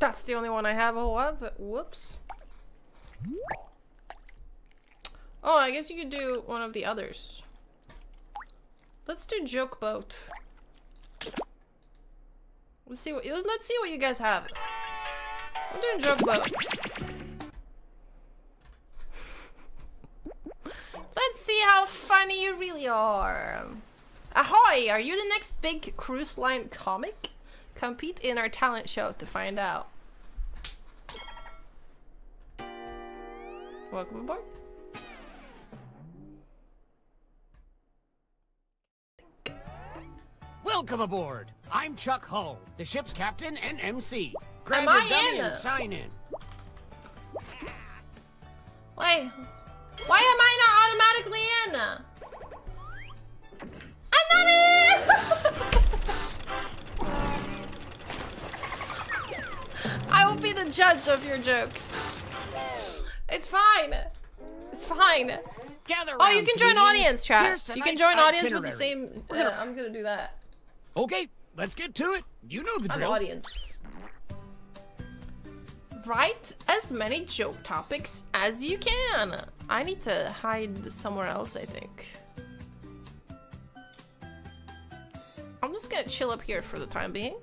That's the only one I have oh, a of. Whoops. Oh, I guess you could do one of the others. Let's do joke boat. Let's see what let's see what you guys have. I'm doing joke boat. Let's see how funny you really are. Ahoy! Are you the next big cruise line comic? Compete in our talent show to find out. Welcome aboard. Welcome aboard. I'm Chuck Hull, the ship's captain and MC. Grab Am your I dummy in? and sign in. Why? Why am I not automatically in? Be the judge of your jokes. It's fine. It's fine. Gather Oh, you can join audience chat. You can join audience with the same. Uh, I'm gonna do that. Okay, let's get to it. You know the I'm drill. audience. Write as many joke topics as you can. I need to hide somewhere else, I think. I'm just gonna chill up here for the time being.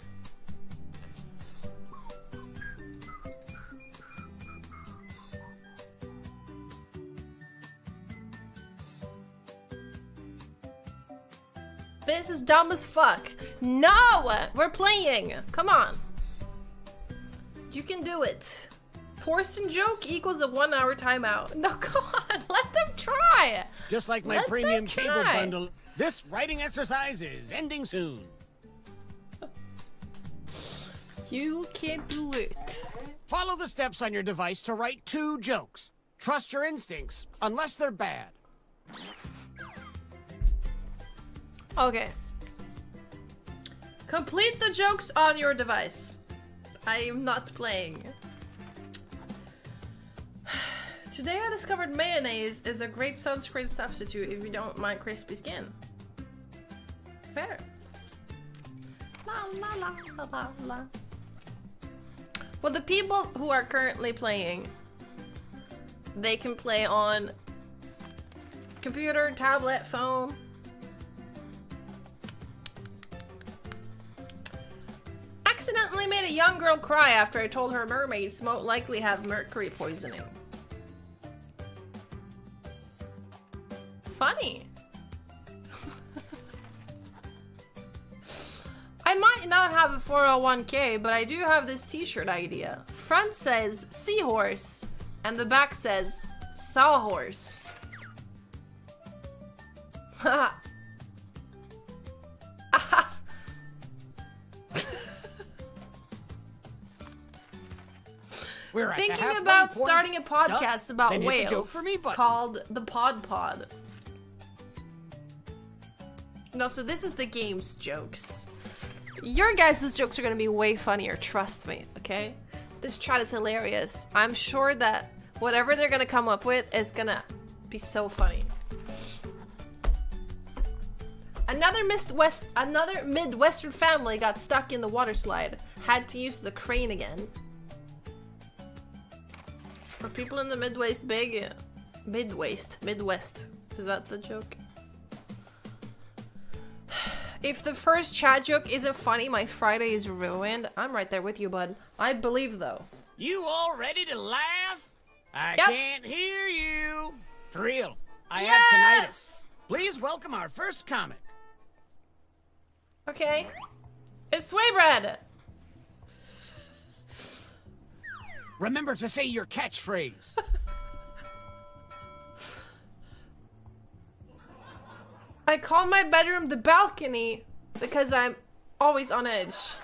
This is dumb as fuck. No! We're playing! Come on. You can do it. Forced and joke equals a one hour timeout. No, come on. Let them try. Just like my Let premium cable bundle, this writing exercise is ending soon. You can't do it. Follow the steps on your device to write two jokes. Trust your instincts, unless they're bad. Okay. Complete the jokes on your device. I am not playing. Today I discovered mayonnaise is a great sunscreen substitute if you don't mind crispy skin. Fair. La la la la la la. Well, the people who are currently playing, they can play on computer, tablet, phone. Accidentally made a young girl cry after I told her mermaids most likely have mercury poisoning. Funny. I might not have a 401k, but I do have this t-shirt idea. Front says seahorse, and the back says sawhorse. Haha. We're the Thinking about point. starting a podcast about Then hit the joke whales for me called the Pod Pod. No, so this is the game's jokes. Your guys' jokes are gonna be way funnier, trust me, okay? This chat is hilarious. I'm sure that whatever they're gonna come up with is gonna be so funny. Another Midwest, another Midwestern family got stuck in the water slide. Had to use the crane again. Are people in the Midwest big? Midwest, Midwest. Is that the joke? If the first chat joke isn't funny, my Friday is ruined. I'm right there with you, bud. I believe though. You all ready to laugh? I Yep. can't hear you. For real, I have tinnitus. Yes! Please welcome our first comic. Okay. It's sway Remember to say your catchphrase. I call my bedroom the balcony because I'm always on edge.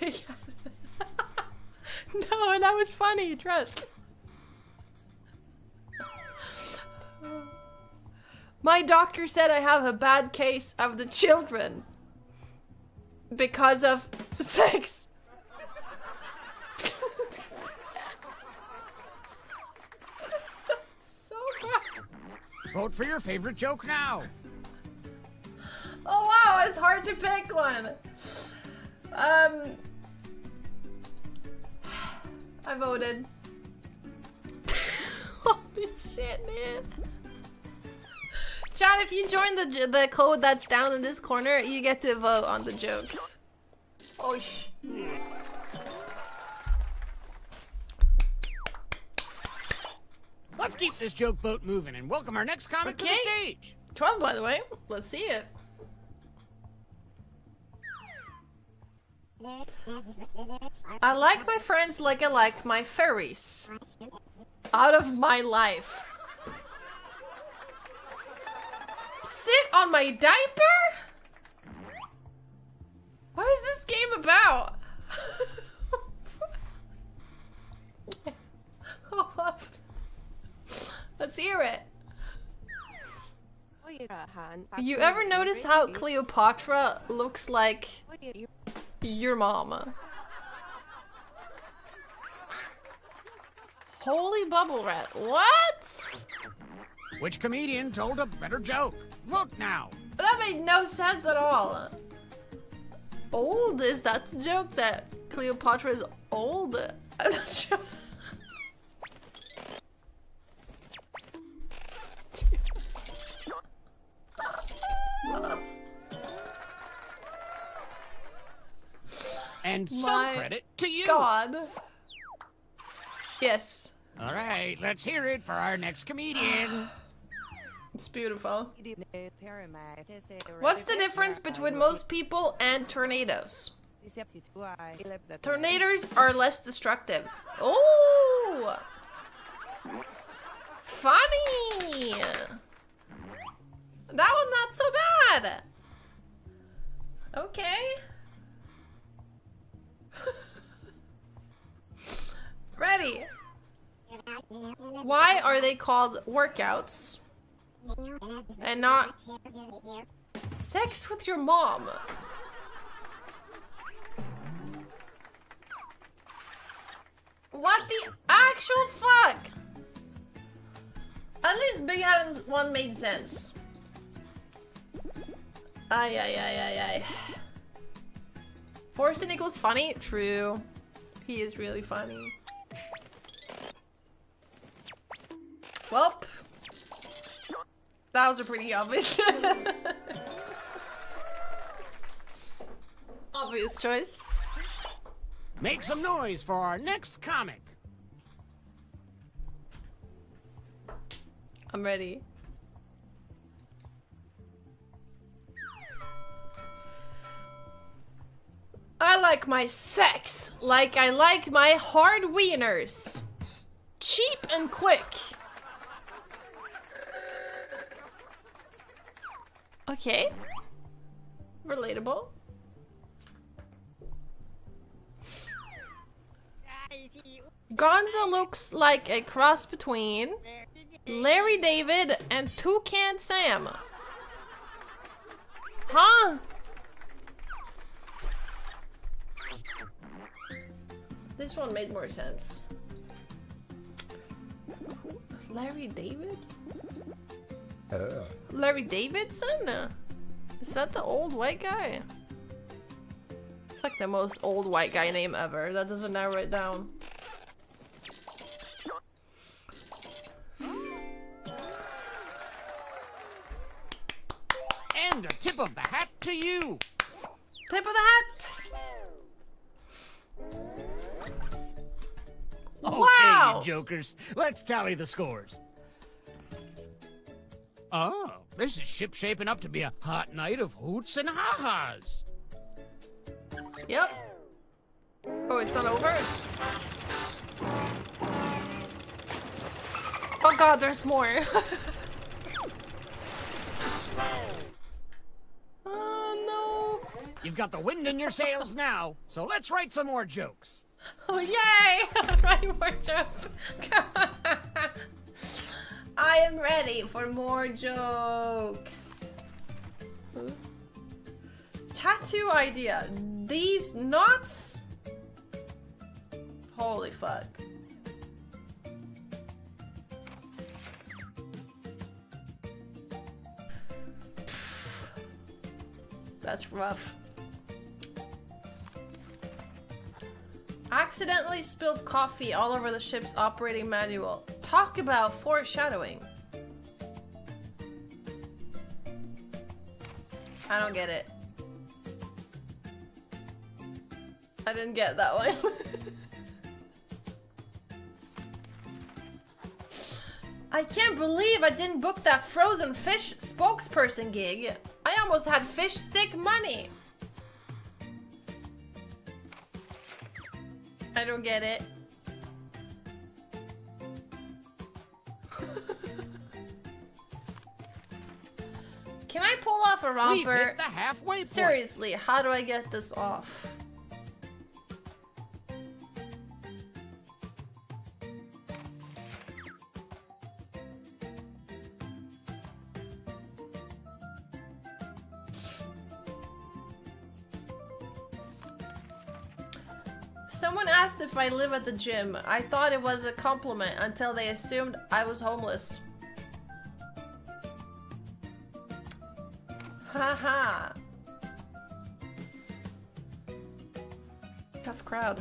no, that was funny, trust. My doctor said I have a bad case of the children because of sex. so bad. Vote for your favorite joke now. Oh wow, it's hard to pick one. Um, I voted. Holy shit, man. Chad, if you join the the code that's down in this corner, you get to vote on the jokes. Oh sh. Let's keep this joke boat moving and welcome our next comic to the stage. 12, by the way. Let's see it. I like my friends like I like my furries. Out of my life. Sit on my diaper? What is this game about? Let's hear it. You ever notice how Cleopatra looks like your mama? Holy bubble rat. What? Which comedian told a better joke? Vote now. That made no sense at all. Old? Is that the joke that Cleopatra is old? I'm not sure. And some credit to you. God. Yes, All right, let's hear it for our next comedian. it's beautiful. What's the difference between most people and tornadoes? Tornadoes are less destructive. Oh! Funny! That one not so bad. Okay. Ready. Why are they called workouts and not sex with your mom? What the actual fuck? At least Big Adam's one made sense. Ay ay ay ay ay. Forrest Nichols funny? True. He is really funny. Welp. That was a pretty obvious. obvious choice. Make some noise for our next comic. I'm ready. I like my sex like I like my hard wieners. Cheap and quick. Okay. Relatable. Gonzo looks like a cross between Larry David and Toucan Sam. Huh? This one made more sense. Larry David? Larry Davidson? Is that the old white guy? It's like the most old white guy name ever. That doesn't narrow it down. And a tip of the hat to you. Tip of the hat! Okay, Wow. you jokers. Let's tally the scores. Oh, this is ship shaping up to be a hot night of hoots and ha-has. Yep. Oh, it's not over? Oh god, there's more. oh no. You've got the wind in your sails now, so let's write some more jokes. Oh yay! Write more jokes. I am ready for more jokes. Tattoo idea. These knots? Holy fuck. That's rough. Accidentally spilled coffee all over the ship's operating manual. Talk about foreshadowing. I don't get it. I didn't get that one. I can't believe I didn't book that frozen fish spokesperson gig. I almost had fish stick money. I don't get it. A We've hit the halfway point. Seriously, how do I get this off? Someone asked if I live at the gym. I thought it was a compliment until they assumed I was homeless. Haha. Tough crowd.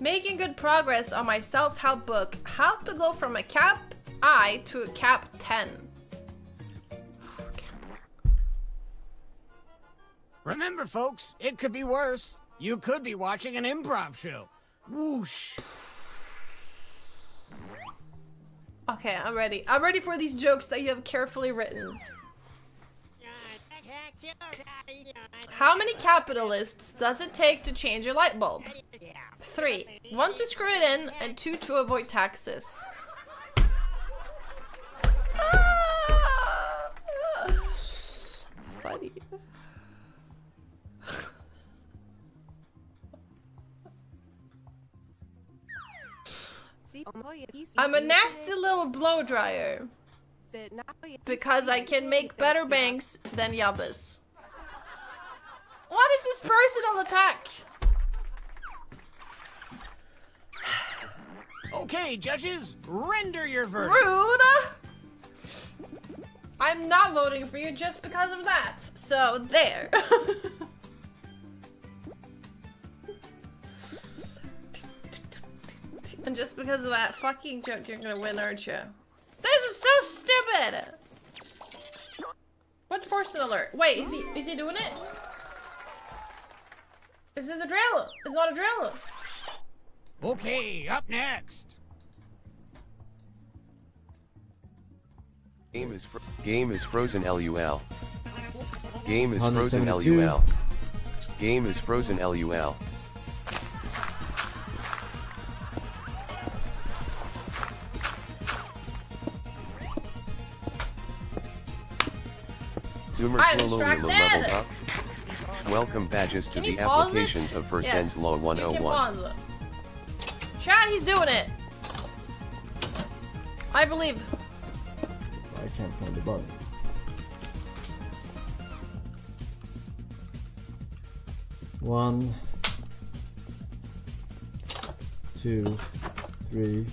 Making good progress on my self-help book, How to Go From a Cap I to a Cap 10. Remember, folks, it could be worse. You could be watching an improv show. Whoosh. Okay, I'm ready. I'm ready for these jokes that you have carefully written. How many capitalists does it take to change a light bulb? Three. One to screw it in, and two to avoid taxes. Ah! Funny. I'm a nasty little blow dryer because I can make better banks than Yabbe's. What is this personal attack? Okay, judges, render your verdict. Rude! I'm not voting for you just because of that. So, there. and just because of that fucking joke, you're gonna win, aren't you? This is so stupid! What forced an alert? Wait, is he is he doing it? This is a drill! It's not a drill! Okay, up next. Game is fro game is frozen LUL. Game is Honda frozen 72. LUL. Game is frozen LUL. Zoomer slowly distracted. leveled up. Welcome badges to the you pause it? applications of Versens Yes, Law 101. pause. Chat, he's doing it. I believe. I can't find the button. One, two, three.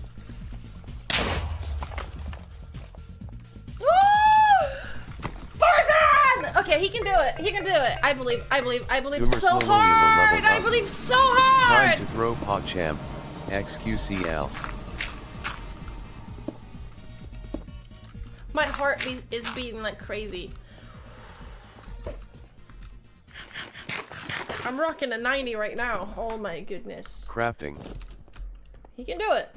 He can do it. He can do it. I believe. I believe. I believe Zoomer so hard. I believe so hard. Time to throw PogChamp. XQCL. My heart be is beating like crazy. I'm rocking a 90 right now. Oh my goodness. Crafting. He can do it.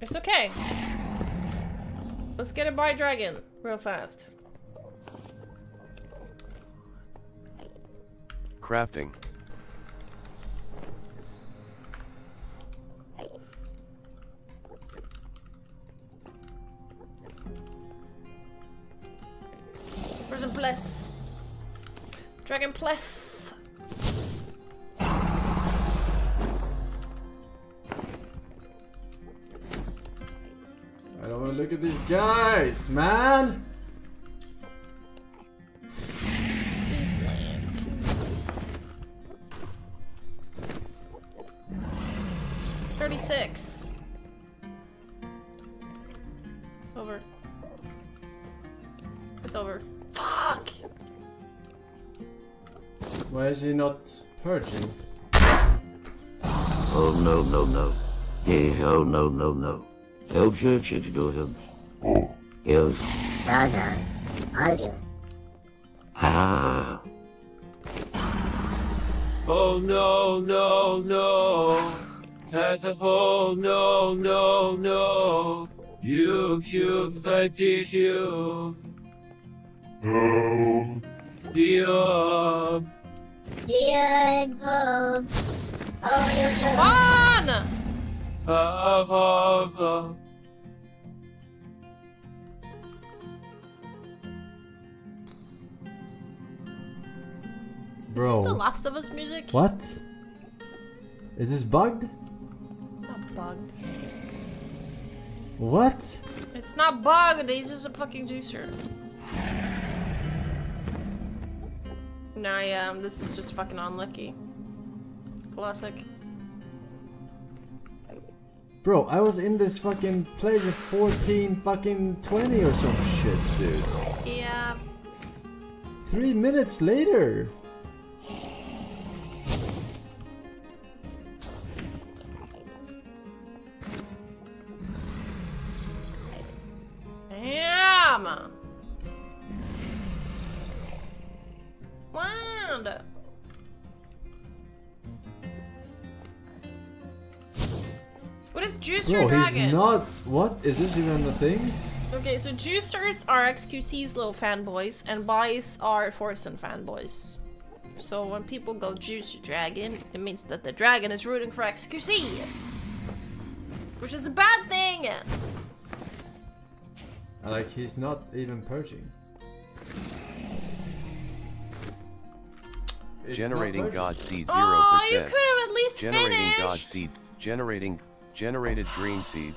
It's okay. Let's get a by dragon real fast. Crafting. Prison Plus. Dragon Plus. I don't want to look at these guys, man. Is he not purging? Oh no no no. Hey oh no no no. Oh church it do him. Oh. Gaga. Alga. Ah. Oh no, no, no. That's a oh no, no, no. You cute like you. No. Yeah. Good home. Oh, you should. On! Ah. Is Bro. this the Last of Us music? What? Is this bugged? It's not bugged. What? It's not bugged, he's just a fucking juicer. Nah, yeah, um, this is just fucking unlucky. Classic. Bro, I was in this fucking place at 14 fucking 20 or some shit, dude. Yeah. Three minutes later. Bro, not. What? Is this even a thing? Okay, so Juicers are XQC's little fanboys, and Bice are Forsen fanboys. So when people go Juicer Dragon, it means that the dragon is rooting for XQC! Which is a bad thing! Like, he's not even purging. It's Generating purging. God Seed 0%. Oh, you could have at least Generating finished! God Seed. Generating. Generated Dream Seed.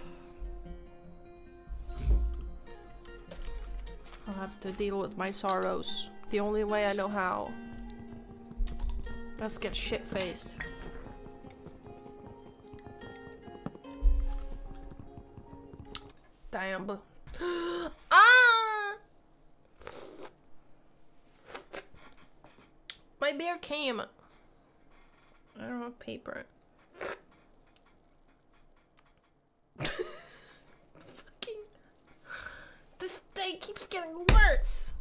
Have to deal with my sorrows. The only way I know how. Let's get shit faced. Damn. ah! My beer came. I don't have paper. This day keeps getting worse.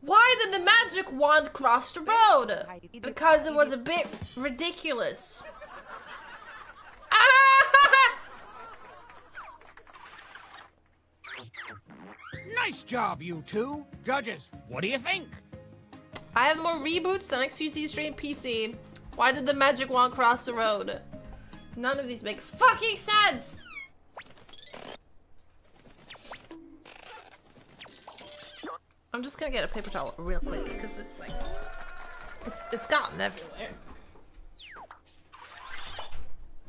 Why did the magic wand cross the road? Because it was a bit ridiculous. Ah! Nice job, you two. Judges, what do you think? I have more reboots than XQC Stream PC. Why did the magic wand cross the road? None of these make fucking sense! I'm just gonna get a paper towel real quick because it's like it's, it's gotten everywhere.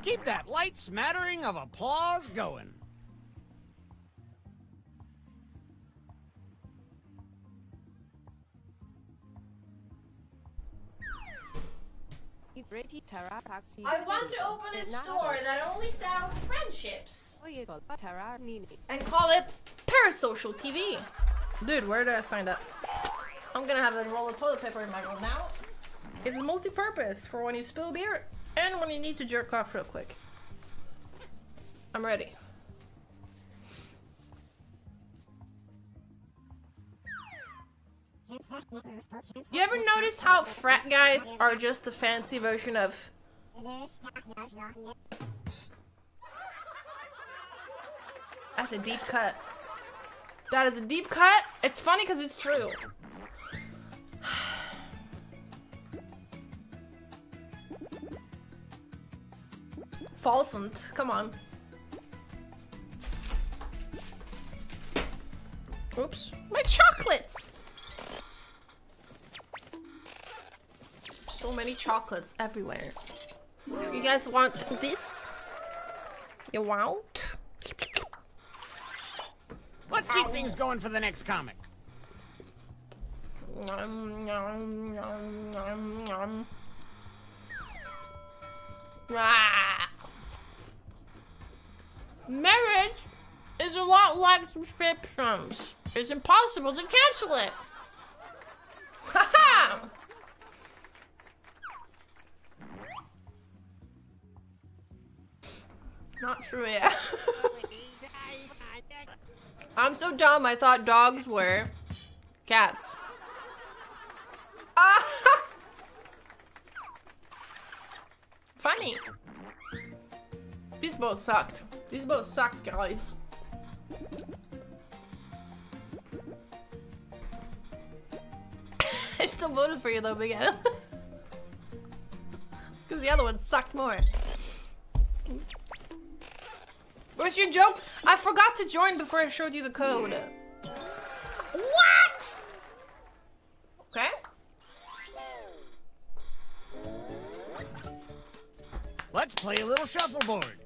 Keep that light smattering of applause going. I want to open a store that only sells friendships and call it Parasocial TV. Dude, where did I sign up? I'm gonna have a roll of toilet paper in my room now. It's multi-purpose for when you spill beer and when you need to jerk off real quick. I'm ready. You ever notice how frat guys are just a fancy version of That's a deep cut. That is a deep cut. It's funny because it's true. Falsant, come on. Oops. My chocolates! So many chocolates everywhere. You guys want this? You want? Let's keep things going for the next comic. Nom, nom, nom, nom, nom. Ah. Marriage is a lot like subscriptions. It's impossible to cancel it. Haha! Not true, yeah. I'm so dumb, I thought dogs were cats. Ah! Funny. These both sucked. These both sucked, guys. I still voted for you though, Miguel. Because the other one sucked more. Where's your jokes? I forgot to join before I showed you the code. What? Okay. Let's play a little shuffleboard.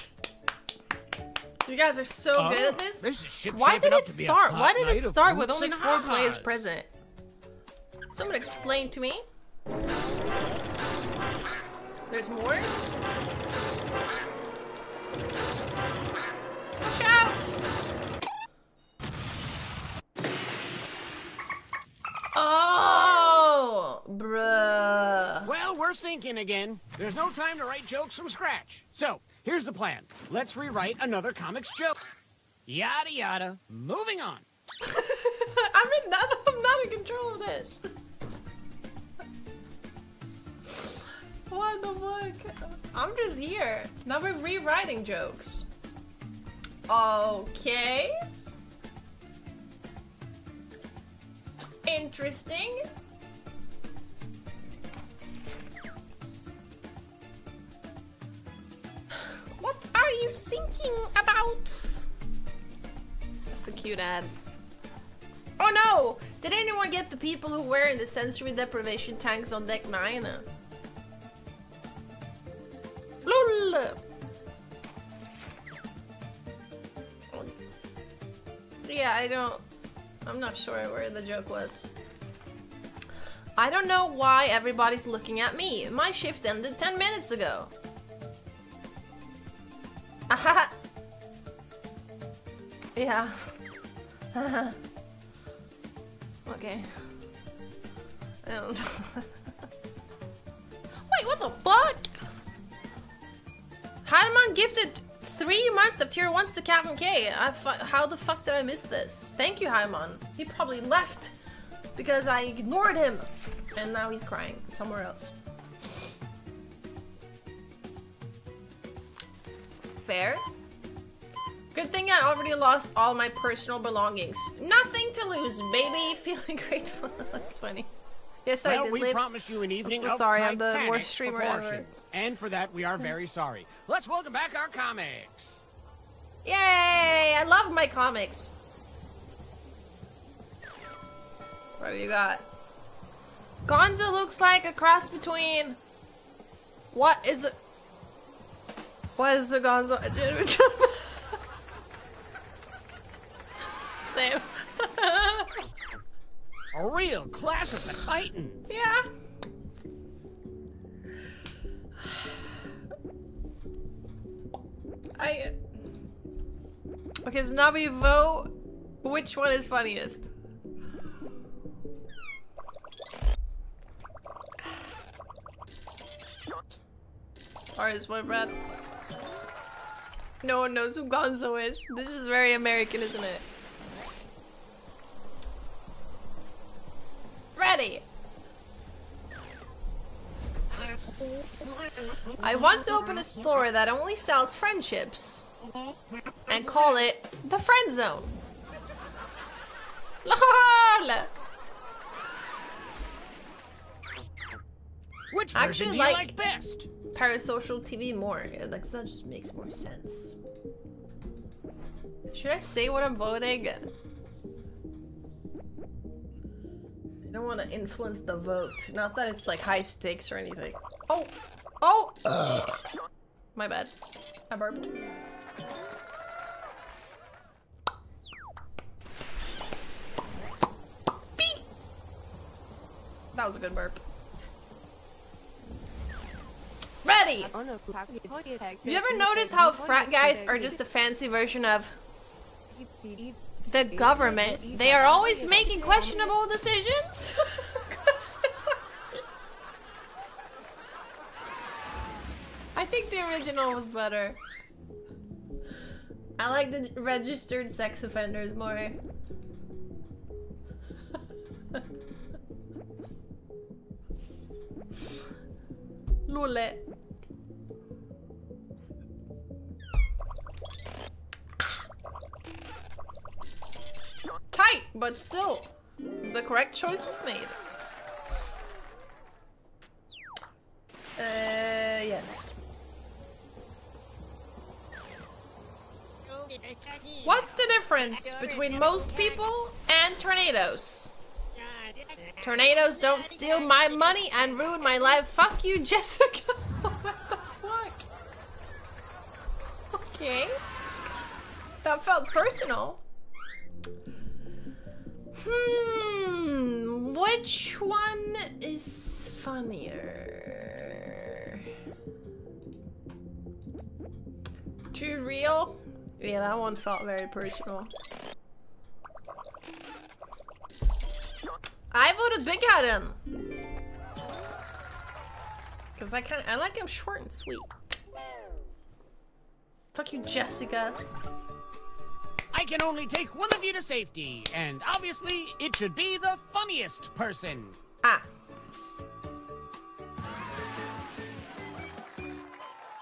You guys are so good at this. Oh, This is ship Why did up it to be a start? Why did it start with only and four players ahas. present? Someone explain to me. There's more? Sinking again. There's no time to write jokes from scratch. So, here's the plan. Let's rewrite another comics joke. Yada yada. Moving on. I'm, in, I'm not in control of this. What the fuck? I'm just here. Now we're rewriting jokes. Okay. Interesting. What are you thinking about? That's a cute ad. Oh no! Did anyone get the people who were in the sensory deprivation tanks on deck 9? LOL! Yeah, I don't... I'm not sure where the joke was. I don't know why everybody's looking at me. My shift ended 10 minutes ago. Aha! yeah. okay. Um. Wait, what the fuck? Hanuman gifted three months of tier ones to Captain K. How the fuck did I miss this? Thank you, Hanuman. He probably left because I ignored him, and now he's crying somewhere else. Fair. Good thing I already lost all my personal belongings. Nothing to lose, baby. Feeling grateful. That's funny. Yes, I did we live. promised you an evening so of sorry, I'm the worst streamer ever. And for that, we are very sorry. Let's welcome back our comics. Yay! I love my comics. What do you got? Gonzo looks like a cross between. What is it? What is a Gonzo? Same. A real clash of the titans. yeah. I. Okay, so now we vote. Which one is funniest? Or is my breath? No one knows who Gonzo is. This is very American, isn't it? Ready. I want to open a store that only sells friendships and call it the Friend Zone. LOL! Which I version do you like- like best? Parasocial TV more. Like that just makes more sense. Should I say what I'm voting? I don't want to influence the vote. Not that it's like high stakes or anything. Oh! Oh! My bad. I burped. Beep! That was a good burp. Ready! You ever notice how frat guys are just a fancy version of The government, they are always making questionable decisions. I think the original was better. I like the registered sex offenders more. Lule. Tight, but still, the correct choice was made. Uh, yes. What's the difference between most people and tornadoes? Tornadoes don't steal my money and ruin my life. Fuck you, Jessica. what the fuck? Okay. That felt personal. Which one is funnier? Too real? Yeah, that one felt very personal. I voted Big Head in. Cause I kind of I like him short and sweet. Fuck you, Jessica. I can only take one of you to safety, and obviously, it should be the funniest person. Ah.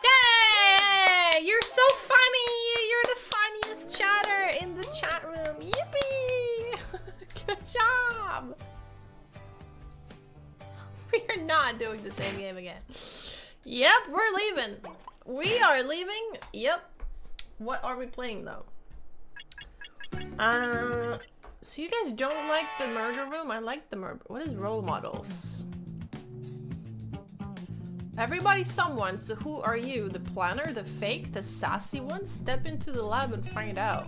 Yay! You're so funny! You're the funniest chatter in the chat room. Yippee! Good job! We are not doing the same game again. Yep, we're leaving. We are leaving. Yep. What are we playing though? Uh, so you guys don't like the murder room? I like the murder. What is role models? Everybody's someone, so who are you? The planner, the fake, the sassy one? Step into the lab and find out.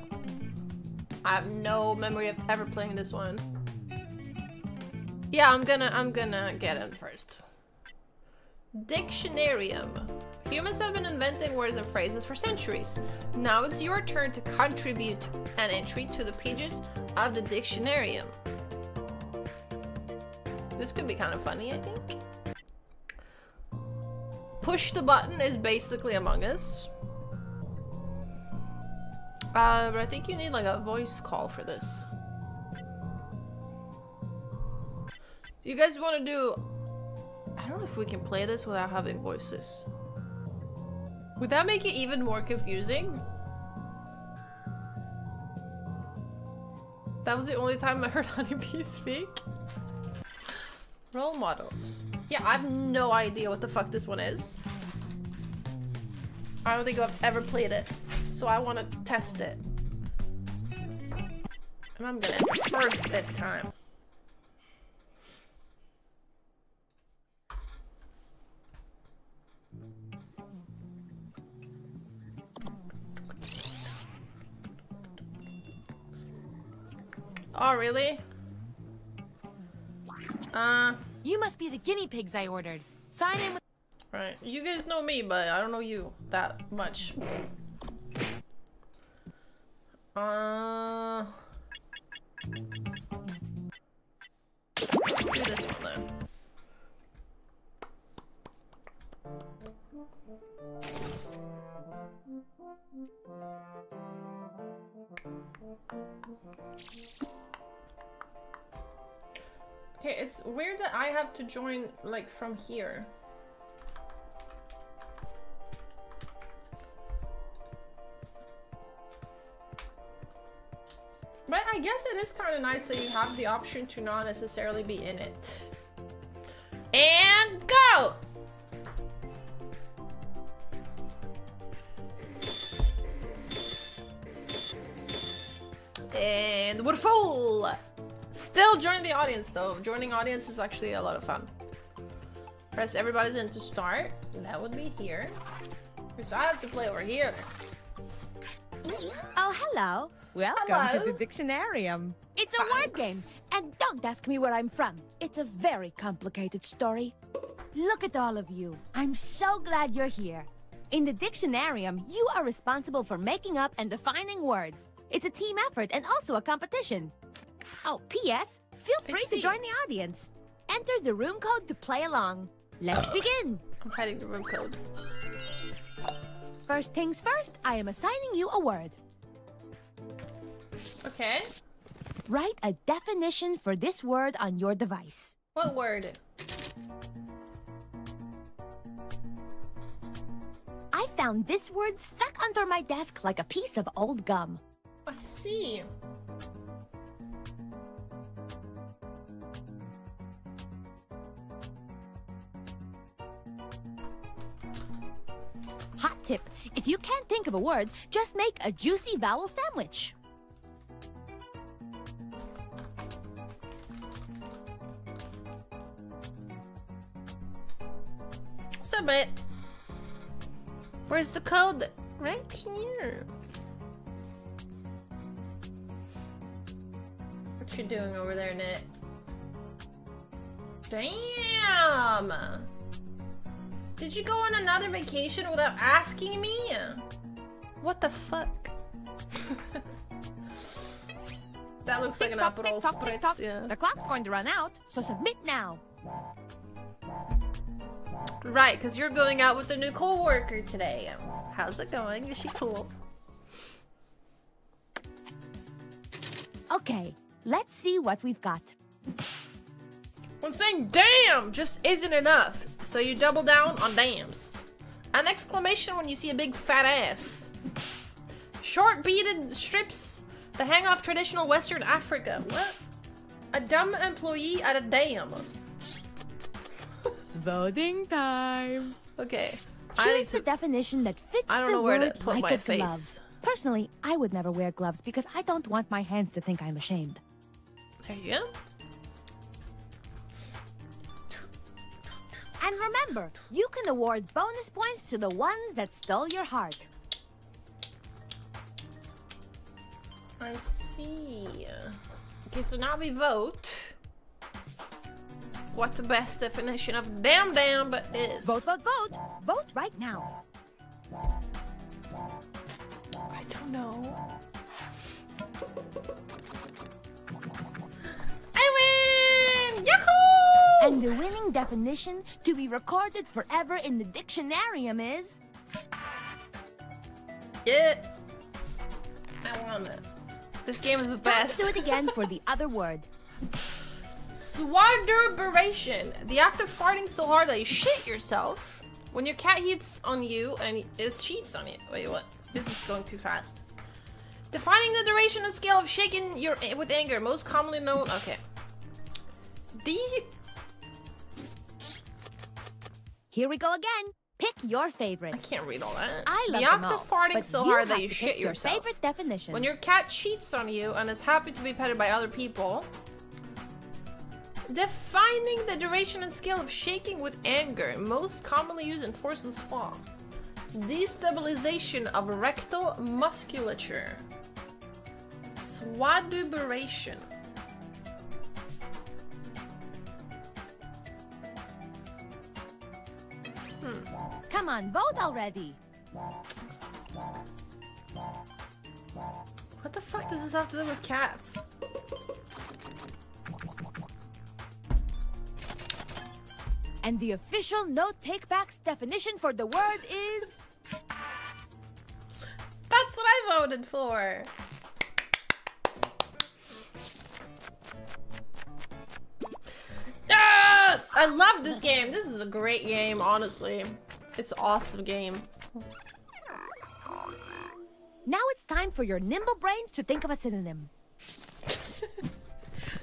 I have no memory of ever playing this one. Yeah, I'm gonna I'm gonna get in first. Dictionarium. Humans have been inventing words and phrases for centuries. Now it's your turn to contribute an entry to the pages of the Dictionarium. This could be kind of funny, I think. Push the button is basically Among Us. Uh, but I think you need like a voice call for this. You guys want to do... I don't know if we can play this without having voices. Would that make it even more confusing? That was the only time I heard Honeybee speak. Role models. Yeah, I have no idea what the fuck this one is. I don't think I've ever played it. So I want to test it. And I'm gonna first this time. Oh, really? Uh, You must be the guinea pigs I ordered. Sign in with. right. You guys know me, but I don't know you that much. Uh... Let's do this one then. Okay, it's weird that I have to join like from here. But I guess it is kind of nice that you have the option to not necessarily be in it. And go! And we're full! Still join the audience though. Joining audience is actually a lot of fun. Press everybody's in to start. That would be here. So I have to play over here. Oh, hello. Welcome Hello. to the Dictionarium. It's a word game. And don't ask me where I'm from. It's a very complicated story. Look at all of you. I'm so glad you're here. In the Dictionarium, you are responsible for making up and defining words. It's a team effort and also a competition. Oh, P.S. Feel free to join the audience. Enter the room code to play along. Let's uh. begin. I'm hiding the room code. First things first, I am assigning you a word. Okay. Write a definition for this word on your device. What word? I found this word stuck under my desk like a piece of old gum. I see. Tip if you can't think of a word, just make a juicy vowel sandwich. Submit. Where's the code? Right here. What you doing over there, Nit? Damn! Did you go on another vacation without asking me? What the fuck? that looks like an Tick-tock, Aperol tick-tock, Spritz, tick-tock. yeah. The clock's going to run out, so submit now. Right, because you're going out with a new co-worker today. How's it going? Is she cool? Okay, let's see what we've got. I'm saying damn just isn't enough, so you double down on dams. An exclamation when you see a big fat ass. Short beaded strips, the hang of traditional Western Africa. What? A dumb employee at a dam. Voting time. Okay. I need Choose the definition that fits I don't the know where to word put like my a face. glove. Personally, I would never wear gloves because I don't want my hands to think I'm ashamed. There you go. And remember, you can award bonus points to the ones that stole your heart. I see. Okay, so now we vote. What the best definition of damn damn is? Vote, vote, vote! Vote right now. I don't know. I win! Yahoo! And the winning definition to be recorded forever in the dictionarium is Yeah. I won it. This game is the best. Let's do it again for the other word. Swaduberation. The act of farting so hard that you shit yourself. When your cat hits on you and it cheats on you. Wait, what? This is going too fast. Defining the duration and scale of shaking your with anger, most commonly known. Okay. The Here we go again. Pick your favorite. I can't read all that. I love the them all, farting so you hard that you shit your yourself. favorite definition. When your cat cheats on you and is happy to be petted by other people. Defining the duration and scale of shaking with anger, most commonly used in force and spa. Destabilization of rectal musculature. Swaduberation. Come on, vote already. What the fuck does this have to do with cats? And the official no takebacks definition for the word is That's what I voted for. I love this game. This is a great game, honestly. It's an awesome game. Now it's time for your nimble brains to think of a synonym.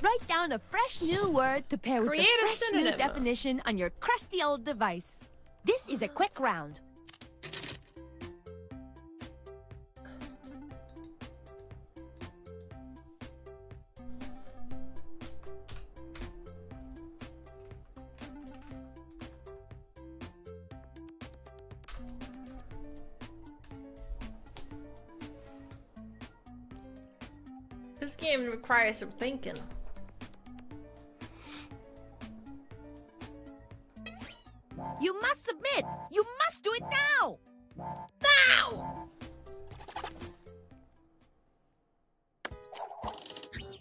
Write down a fresh new word to pair with Create a the fresh new definition on your crusty old device. This is a quick round. requires some thinking. You must submit! You must do it now! Now!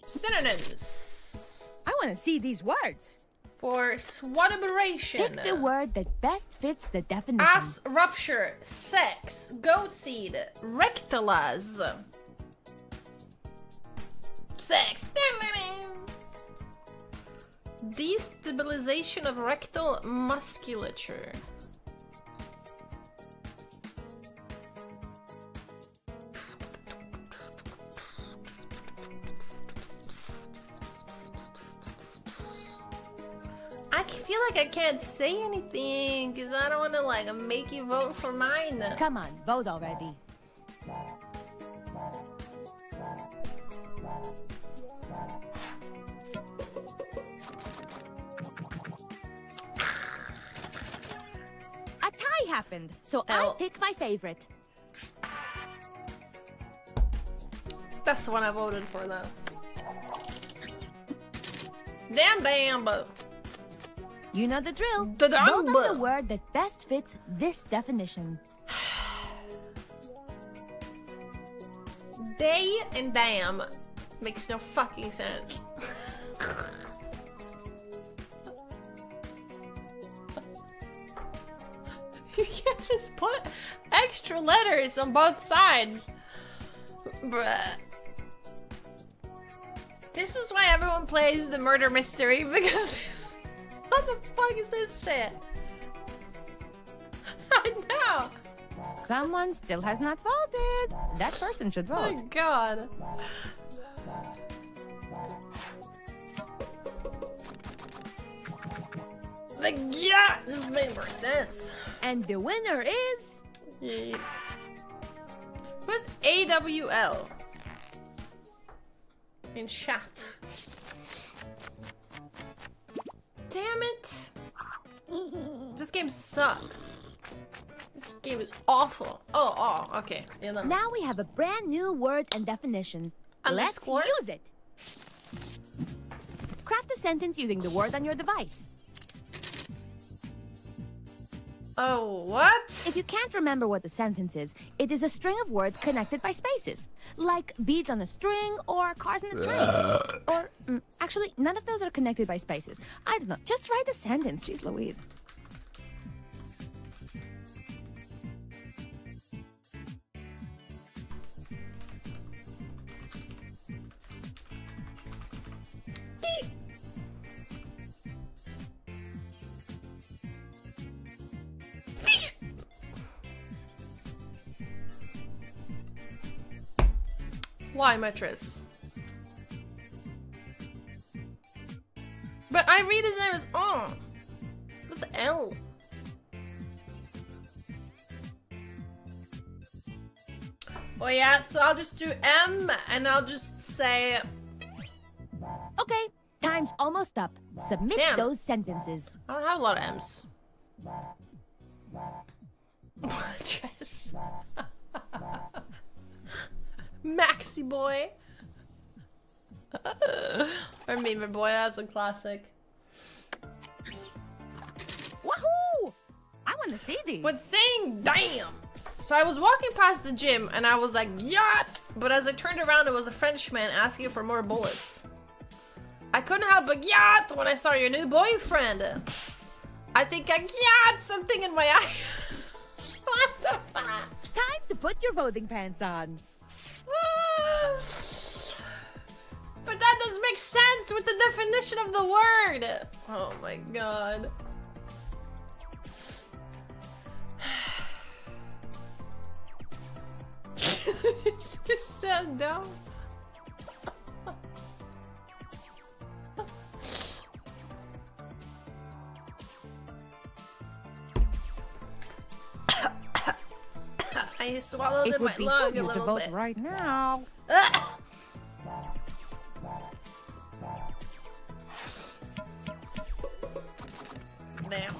Synonyms. I want to see these words. For swatuberation. Pick the word that best fits the definition. Ass rupture, sex, goat seed, rectalas. Sex. Destabilization of rectal musculature. I feel like I can't say anything because I don't want to like make you vote for mine. Come on, vote already. Happened, so I L. pick my favorite. That's the one I voted for though. Damn, damn, but You know the drill. The Vote on the word that best fits this definition. they and damn makes no fucking sense. you can't just put extra letters on both sides. Bruh. This is why everyone plays the murder mystery because what the fuck is this shit? I know. Someone still has not voted. That person should vote. Oh god. Like, yeah, this made more sense. And the winner is. Yeah. Who's AWL? In chat. Damn it. This game sucks. This game is awful. Oh, oh, okay. Yeah, Now we have a brand new word and definition. Underscore? Let's use it. Craft a sentence using the word on your device. Oh, what? If you can't remember what the sentence is, it is a string of words connected by spaces, like beads on a string or cars in a train. or, mm, actually, none of those are connected by spaces. I don't know. Just write the sentence, jeez Louise. Why, Metris? But I read his name as oh, on. With the L. Oh yeah, so I'll just do M and I'll just say Okay, time's almost up. Submit Damn. those sentences. I don't have a lot of M's. Chess. Maxi boy. or Meme boy, that's a classic. Wahoo! I want to see these. But saying damn. So I was walking past the gym and I was like, yacht! But as I turned around, it was a Frenchman asking for more bullets. I couldn't help but yacht when I saw your new boyfriend. I think I yacht something in my eye. what the fuck? Time to put your voting pants on. Ah! But that doesn't make sense with the definition of the word. Oh my god. this is so dumb. I swallowed It in my would be lung a easier to vote bit. right now. Damn.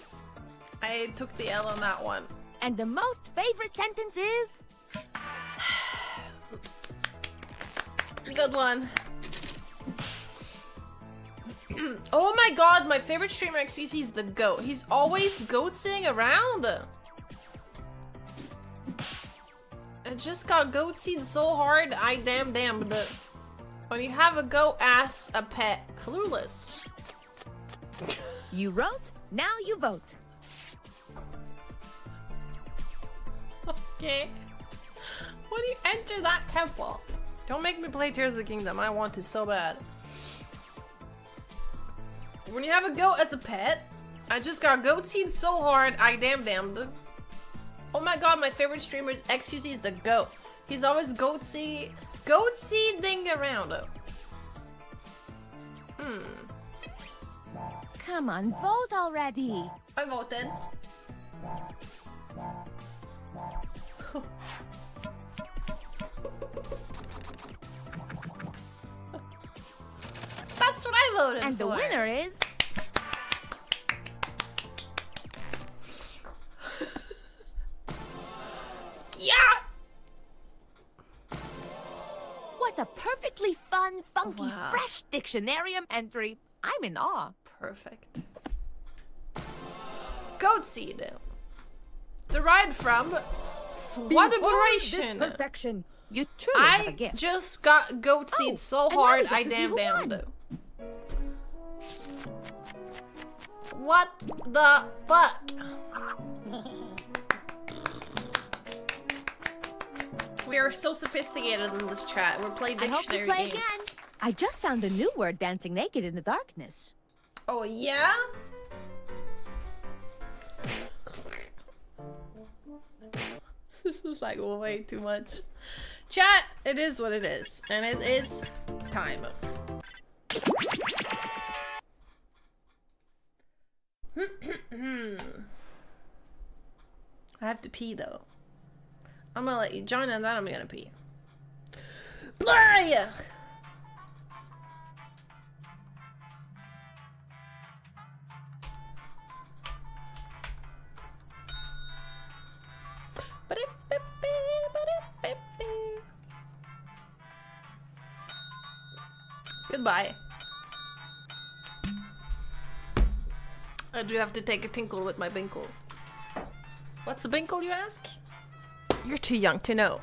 I took the L on that one. And the most favorite sentence is. Good one. oh my god, my favorite streamer XQC is the goat. He's always goatsing around. I just got goatsied so hard, I damn damn. But when you have a goat ass a pet, clueless. You wrote, now you vote. Okay. When you enter that temple, don't make me play Tears of the Kingdom. I want to so bad. When you have a goat as a pet, I just got goat seed so hard, I damn damned. Oh my god, my favorite streamer is XQC is the goat. He's always goat seed, goat seeding around. Hmm. Come on, vote already. I voted. That's what I voted for. And the winner is. Yeah! What a perfectly fun, funky, Wow. fresh dictionarium entry. I'm in awe. Perfect. Goat seed. Derived from this perfection. You truly have a I gift. just got goat seed Oh, so and now we hard I damn damned. What the fuck? we are so sophisticated in this chat. We're playing dictionary I hope you play games. again. I just found a new word dancing naked in the darkness. Oh yeah? this is like way too much. Chat, it is what it is. And it is time. I have to pee though. I'm gonna let you join and then I'm gonna pee. Blah! Goodbye. I do have to take a tinkle with my binkle. What's a binkle, you ask? You're too young to know.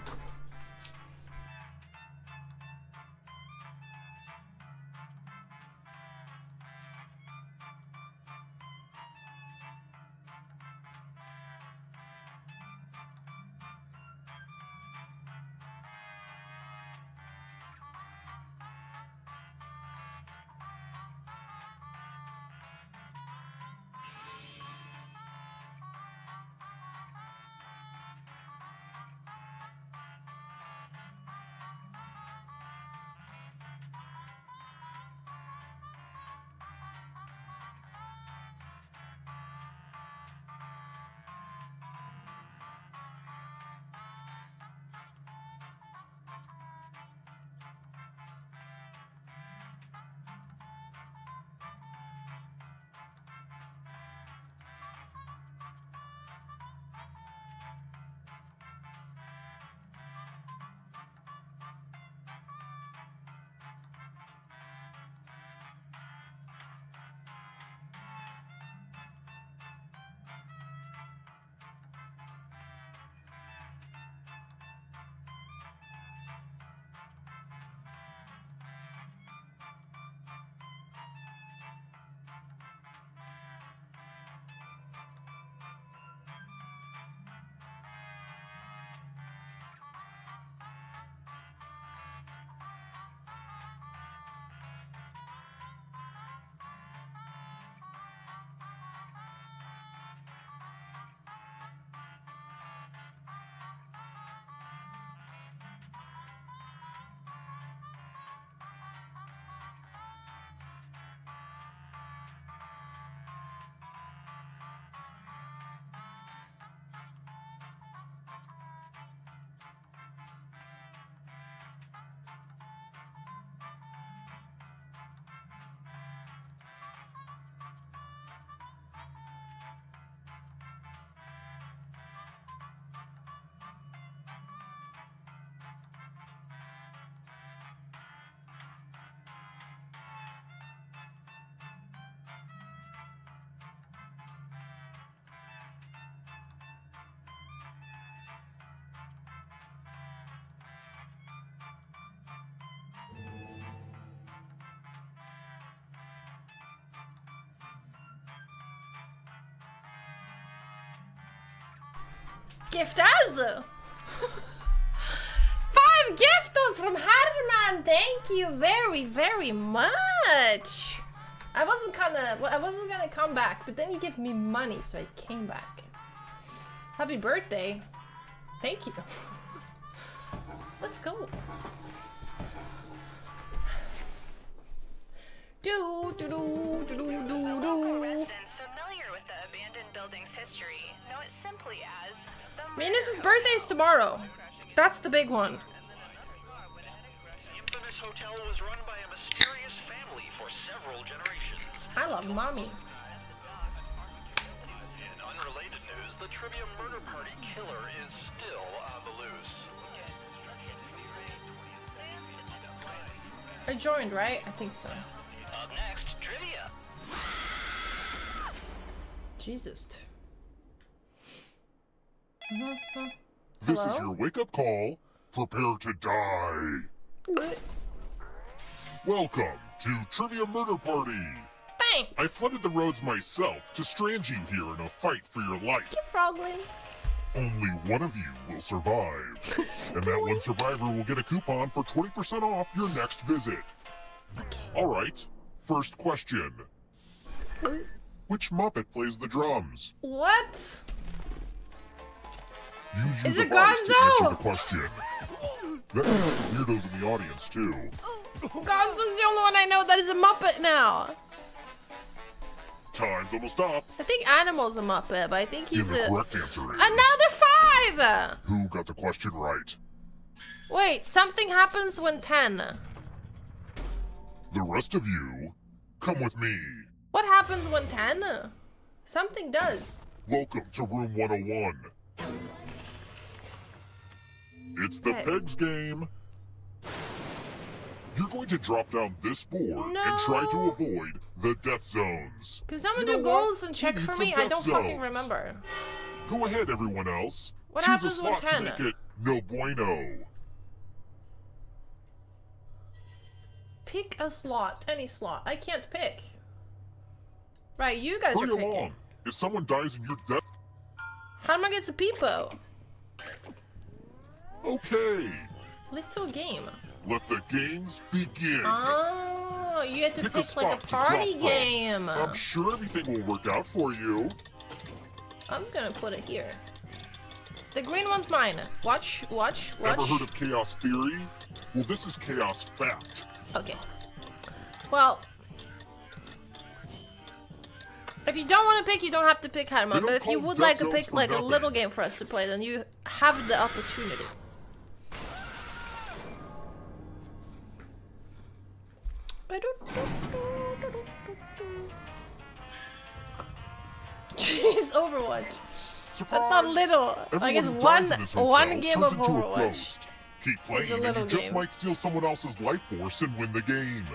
Giftas! Five giftos from Herman! Thank you very, very much! I wasn't gonna, well, I wasn't gonna come back, but then you give me money, so I came back. Happy birthday. Thank you. Let's go. Do do do do do do the Venus's birthday is tomorrow. That's the big one. Infamous hotel was run by a mysterious family for several generations. I love mommy. In unrelated news, the Trivia Murder Party killer is still on the loose. I joined, right? I think so. Up next, trivia. Jesus. Mm-hmm. This is your wake up call. Prepare to die. Welcome to Trivia Murder Party. Thanks. I flooded the roads myself to strand you here in a fight for your life. Froglin. Only one of you will survive. and that one survivor will get a coupon for 20% off your next visit. Alright, first question. Which Muppet plays the drums? What? Use Is your it device to Gonzo? answer the question. That weirdos in the audience too. Gonzo's the only one I know that is a Muppet now. Time's almost up. I think Animal's a Muppet, but I think he's the the. correct answer is Another five! who got the question right? Wait, something happens when 10. The rest of you, come with me. What happens when 10? Something does. Welcome to room 101. It's the Okay. Pegs game. You're going to drop down this board and try to avoid the death zones. Could someone You do know what? goals and check for me? I don't fucking remember. Go ahead, everyone else. What Choose a happens when slot to 10? make it no bueno. Pick a slot. Any slot. I can't pick. Right, you guys Hurry are picking. along. If someone dies in your death, How am I get to Peepo? Okay. Little game. Let the games begin. Oh, you have to Pick pick spot like a party from. game. I'm sure everything will work out for you. I'm gonna put it here. The green one's mine. Watch, watch, watch. Ever heard of chaos theory? Well, this is chaos fact. Okay. Well, if you don't want to pick, you don't have to pick They But if you would like to pick like a little game for us to play, then you have the opportunity. Jeez, Overwatch. Surprise! That's not little. Everyone who one dies one game of Overwatch. Keep playing, and little you just game. might steal someone else's life force and win the game.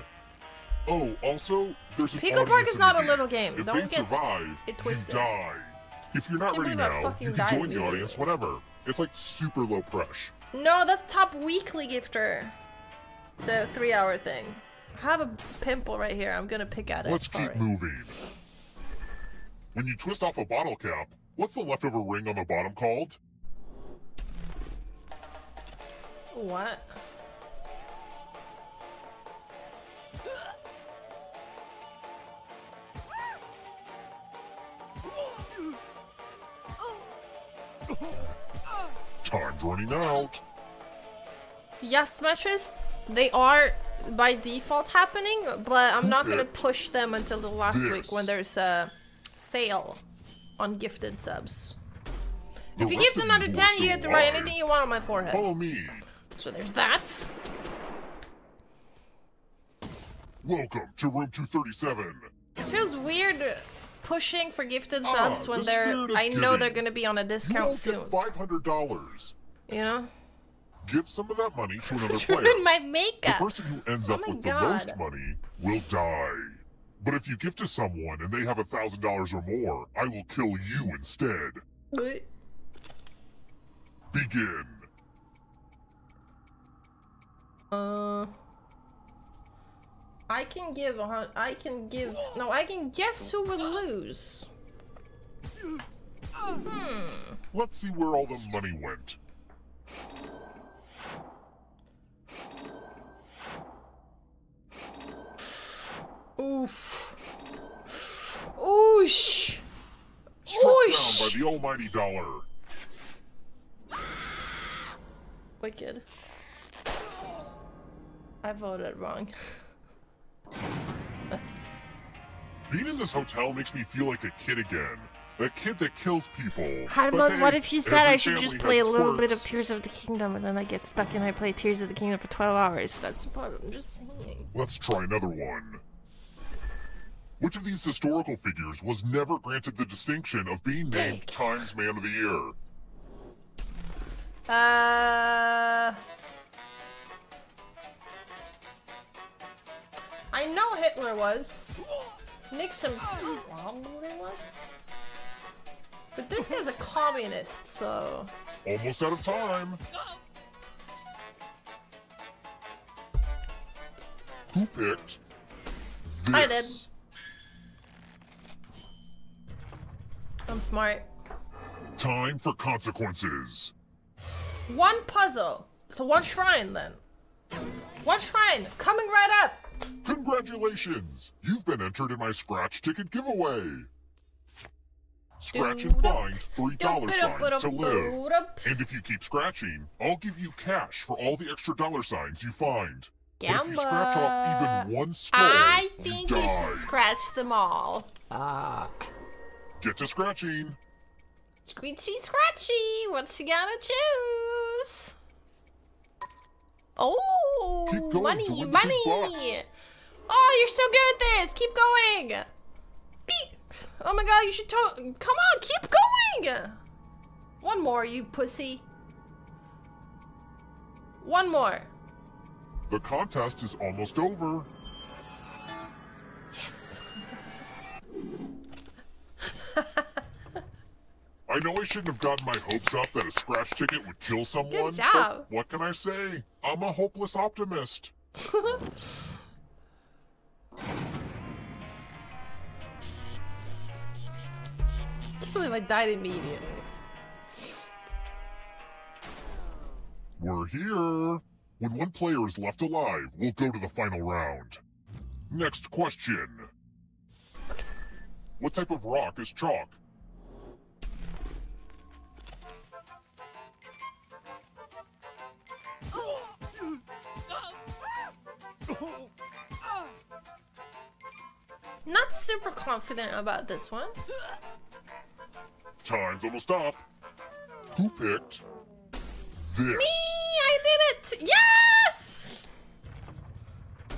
Oh, also, there's an Pickle Park is not a little game. If Don't they get survive, it you twisted. die. If you're not ready now, you can join the audience whenever. It's like super low pressure. No, that's top weekly gifter. The three hour thing. I have a pimple right here. I'm gonna pick at it. Let's Sorry. keep moving. When you twist off a bottle cap, what's the leftover ring on the bottom called? What? Time's running out. Yes, matches. They are by default happening, but I'm not gonna push them until the last week when there's a sale on gifted subs. The if you give of another 10, are you get to write anything you want on my forehead. Follow me. So there's that. Welcome to room 237. It feels weird pushing for gifted Ah, subs when the they're. I know giving. they're gonna be on a discount soon. get $500. You know? Give some of that money to another player. my makeup. The person who ends Oh up with God. the most money will die. But if you give to someone and they have a thousand dollars or more, I will kill you instead. What? Begin. Uh. I can give a hun- I can give. No, I can guess who will lose. Hmm. Let's see where all the money went. Oof. Oosh. Struck down Oosh. by the almighty dollar. Wicked. I voted wrong. Being in this hotel makes me feel like a kid again. A kid that kills people. But Harmon, hey, what if you said I should just play a has little bit of. Tears of the Kingdom and then I get stuck and I play Tears of the Kingdom for 12 hours? That's what I'm just saying. Let's try another one. Which of these historical figures was never granted the distinction of being named Times Man of the Year? Uh. I know Hitler was. Nixon probably was. But this guy's a communist, so. Almost out of time. Who picked this? I did. I'm smart. Time for consequences. One puzzle. So one shrine then. One shrine coming right up. Congratulations! You've been entered in my scratch ticket giveaway. Scratch and find three dollar signs to live. And if you keep scratching, I'll give you cash for all the extra dollar signs you find. But if you scratch off even one skull, I think you die. should scratch them all. Ah. Get to scratching. Screechy scratchy, what you gotta choose? Oh, going money, to win the big money! Oh, you're so good at this. Keep going. Beep. Oh my god, you should. To- Come on, keep going. One more, you pussy. One more. The contest is almost over. I know I shouldn't have gotten my hopes up that a scratch ticket would kill someone. Good job. But what can I say? I'm a hopeless optimist. can't believe I died immediately. We're here. When one player is left alive, we'll go to the final round. Next question. What type of rock is chalk? Not super confident about this one. Time's almost up. Who picked this? Me! I did it! Yes!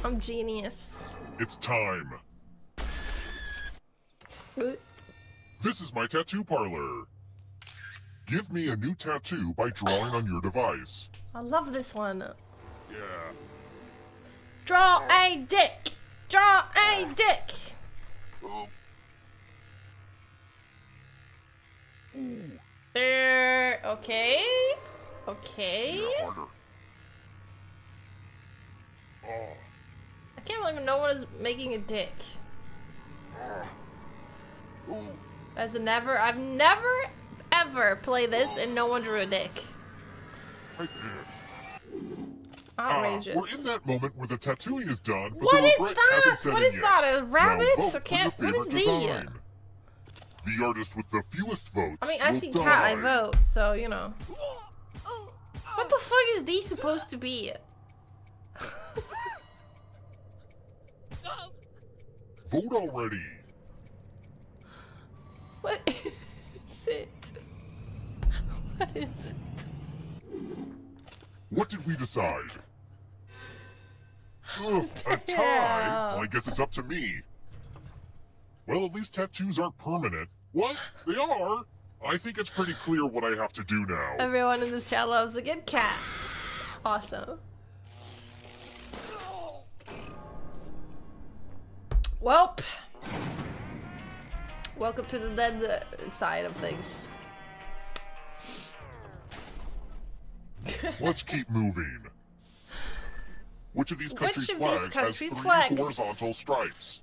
I'm genius. It's time. This is my tattoo parlor. Give me a new tattoo by drawing on your device. I love this one. Yeah. Draw a dick! Draw a dick! There. Okay. Okay. Harder. Oh, I can't believe no one is making a dick. Ah. As a never, I've never ever played this and no one drew a dick. right Outrageous. Ah, we're in that moment where the tattooing is done, but What the is regret that? hasn't set What is yet. that, a rabbit? Now I can't- what is favorite the- The artist with the fewest votes. I mean, I've seen die. cat, I vote, so you know. What the fuck is D supposed to be? Vote already. What is it? What is it? What did we decide? Ugh, a tie? Well, I guess it's up to me. Well, at least tattoos aren't permanent. What? They are? I think it's pretty clear what I have to do now. Everyone in this chat loves a good cat. Awesome. Welp. Welcome to the dead side of things. Let's keep moving. Which of these countries' of flags these countries has three flags? horizontal stripes?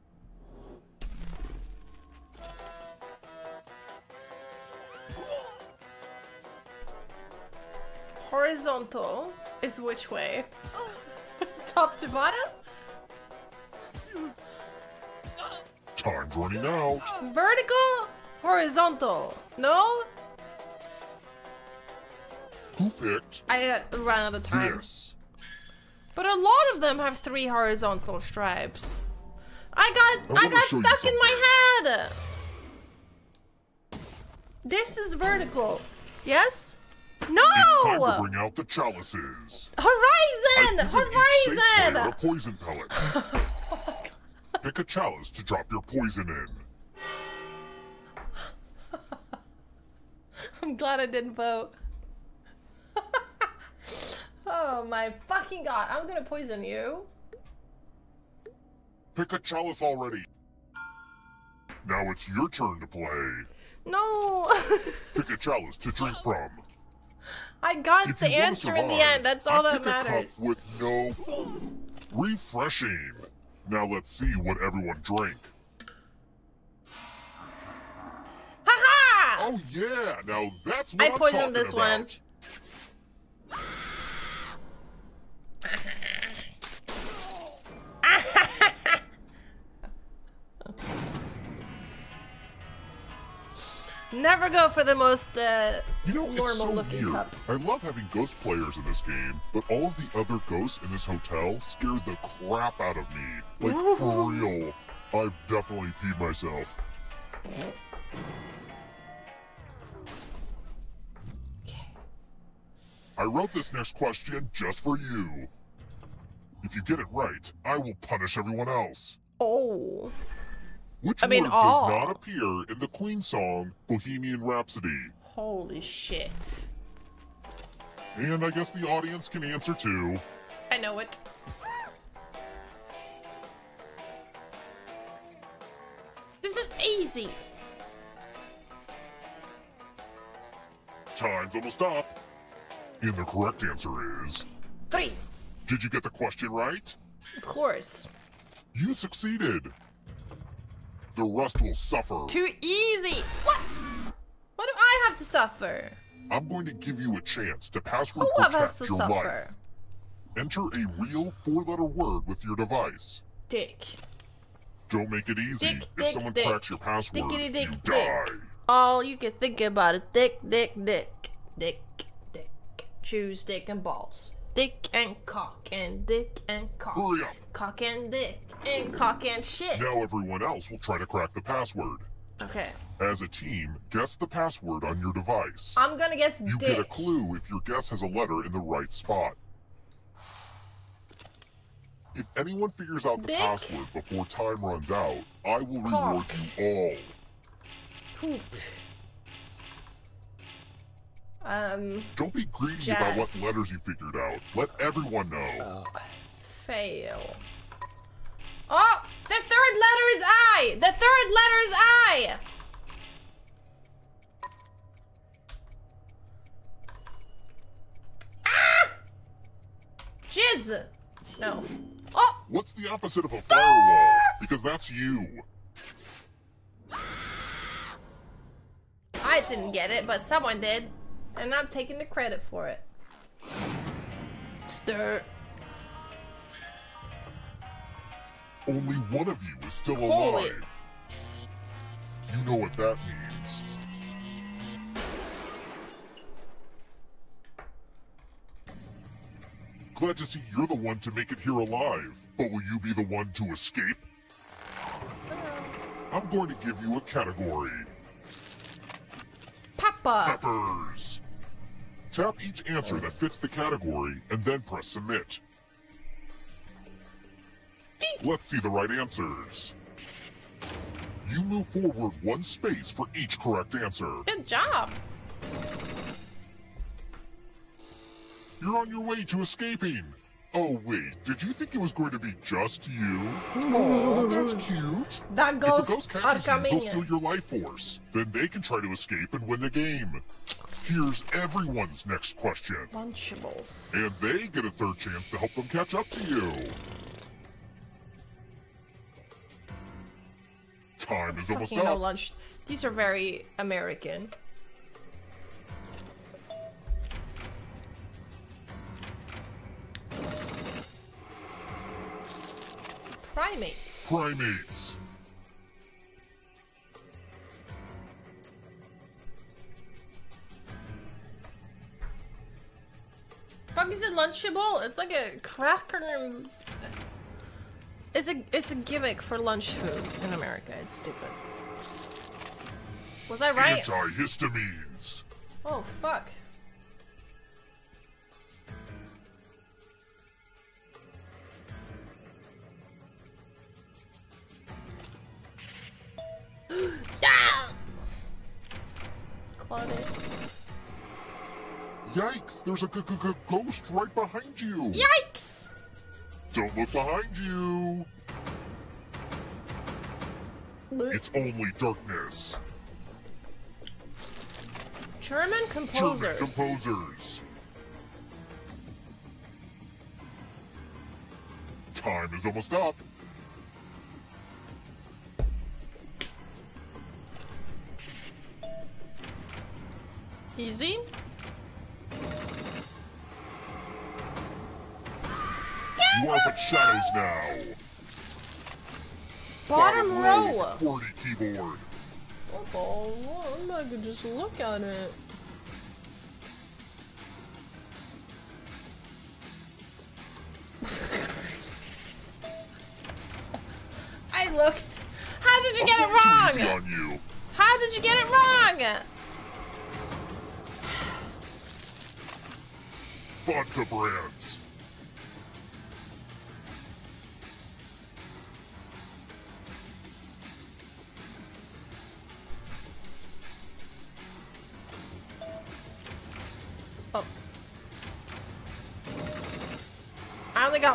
Horizontal is which way? Top to bottom? Time's running out. Vertical? Horizontal? No? Who picked I uh, ran out of time. this? But a lot of them have three horizontal stripes. I got I I, got stuck in my head. This is vertical. Yes? No! It's time to bring out the chalices. Horizon! I've given each safe player a Horizon! poison pellet. Pick a chalice to drop your poison in. I'm glad I didn't vote. oh my fucking god, I'm gonna poison you. Pick a chalice already. Now it's your turn to play. No! Pick a chalice to drink from. I got If the answer in the end, that's all I that pick a cup matters. with no refreshing. Now let's see what everyone drank. Haha! Oh yeah, now that's what I am poisoned this one. Never go for the most uh, You know, normal it's so looking weird. cup. I love having ghost players in this game, but all of the other ghosts in this hotel scare the crap out of me. Like, for real. I've definitely peed myself. I wrote this next question just for you. If you get it right, I will punish everyone else. Oh. Which I mean, word all. does not appear in the Queen song Bohemian Rhapsody? Holy shit. And I guess the audience can answer too. I know it. This is easy. Time's almost up. And the correct answer is. Three. Did you get the question right? Of course. You succeeded. The rest will suffer. Too easy. What? What do I have to suffer? I'm going to give you a chance to password Who protect your suffer? life. Enter a real four-letter word with your device. Dick. Don't make it easy. Dick, if dick, someone dick. cracks your password, Dickity dick, you dick. die. All you can think about is dick, dick, dick, dick, dick. Choose dick and balls. Dick and cock and dick and cock. Hurry up. Cock and dick and cock and shit. Now everyone else will try to crack the password. Okay. As a team, guess the password on your device. I'm gonna guess You dick. get a clue if your guess has a letter in the right spot. If anyone figures out the Dick? password before time runs out, I will reward Cock. you all. Poop. Um, Don't be greedy about what letters you figured out. Let everyone know. fail. Oh, the third letter is I. The third letter is I. Ah! Jizz. No. Oh, What's the opposite of a firewall? Because that's you. I didn't get it, but someone did, and I'm taking the credit for it. Stir. Only one of you is still Holy- alive. You know what that means. Glad to see you're the one to make it here alive, but will you be the one to escape? Uh-huh. I'm going to give you a category. Papa. Peppers. Tap each answer that fits the category and then press submit. Let's see the right answers. You move forward one space for each correct answer. Good job. You're on your way to escaping. Oh wait, did you think it was going to be just you? Ooh. Oh, that's cute. The if a ghosts ghost are catches you, they'll steal your life force. Then they can try to escape and win the game. Here's everyone's next question. Lunchables. And they get a third chance to help them catch up to you. Time is almost Fucking no up. lunch. These are very American. Primates. Primates. Fuck is it Lunchable? It's like a cracker. It's a it's a gimmick for lunch foods in America. It's stupid. Was I right? Antihistamines. Oh fuck. There's a ghost right behind you. Yikes! Don't look behind you. It's only darkness. German composers. German composers. Time is almost up. Easy. You are but shadows now. Bottom row. QWERTY keyboard. Oh, I could just look at it. I looked. How did you get it Too easy wrong? on you. How did you get it wrong? Vodka brands.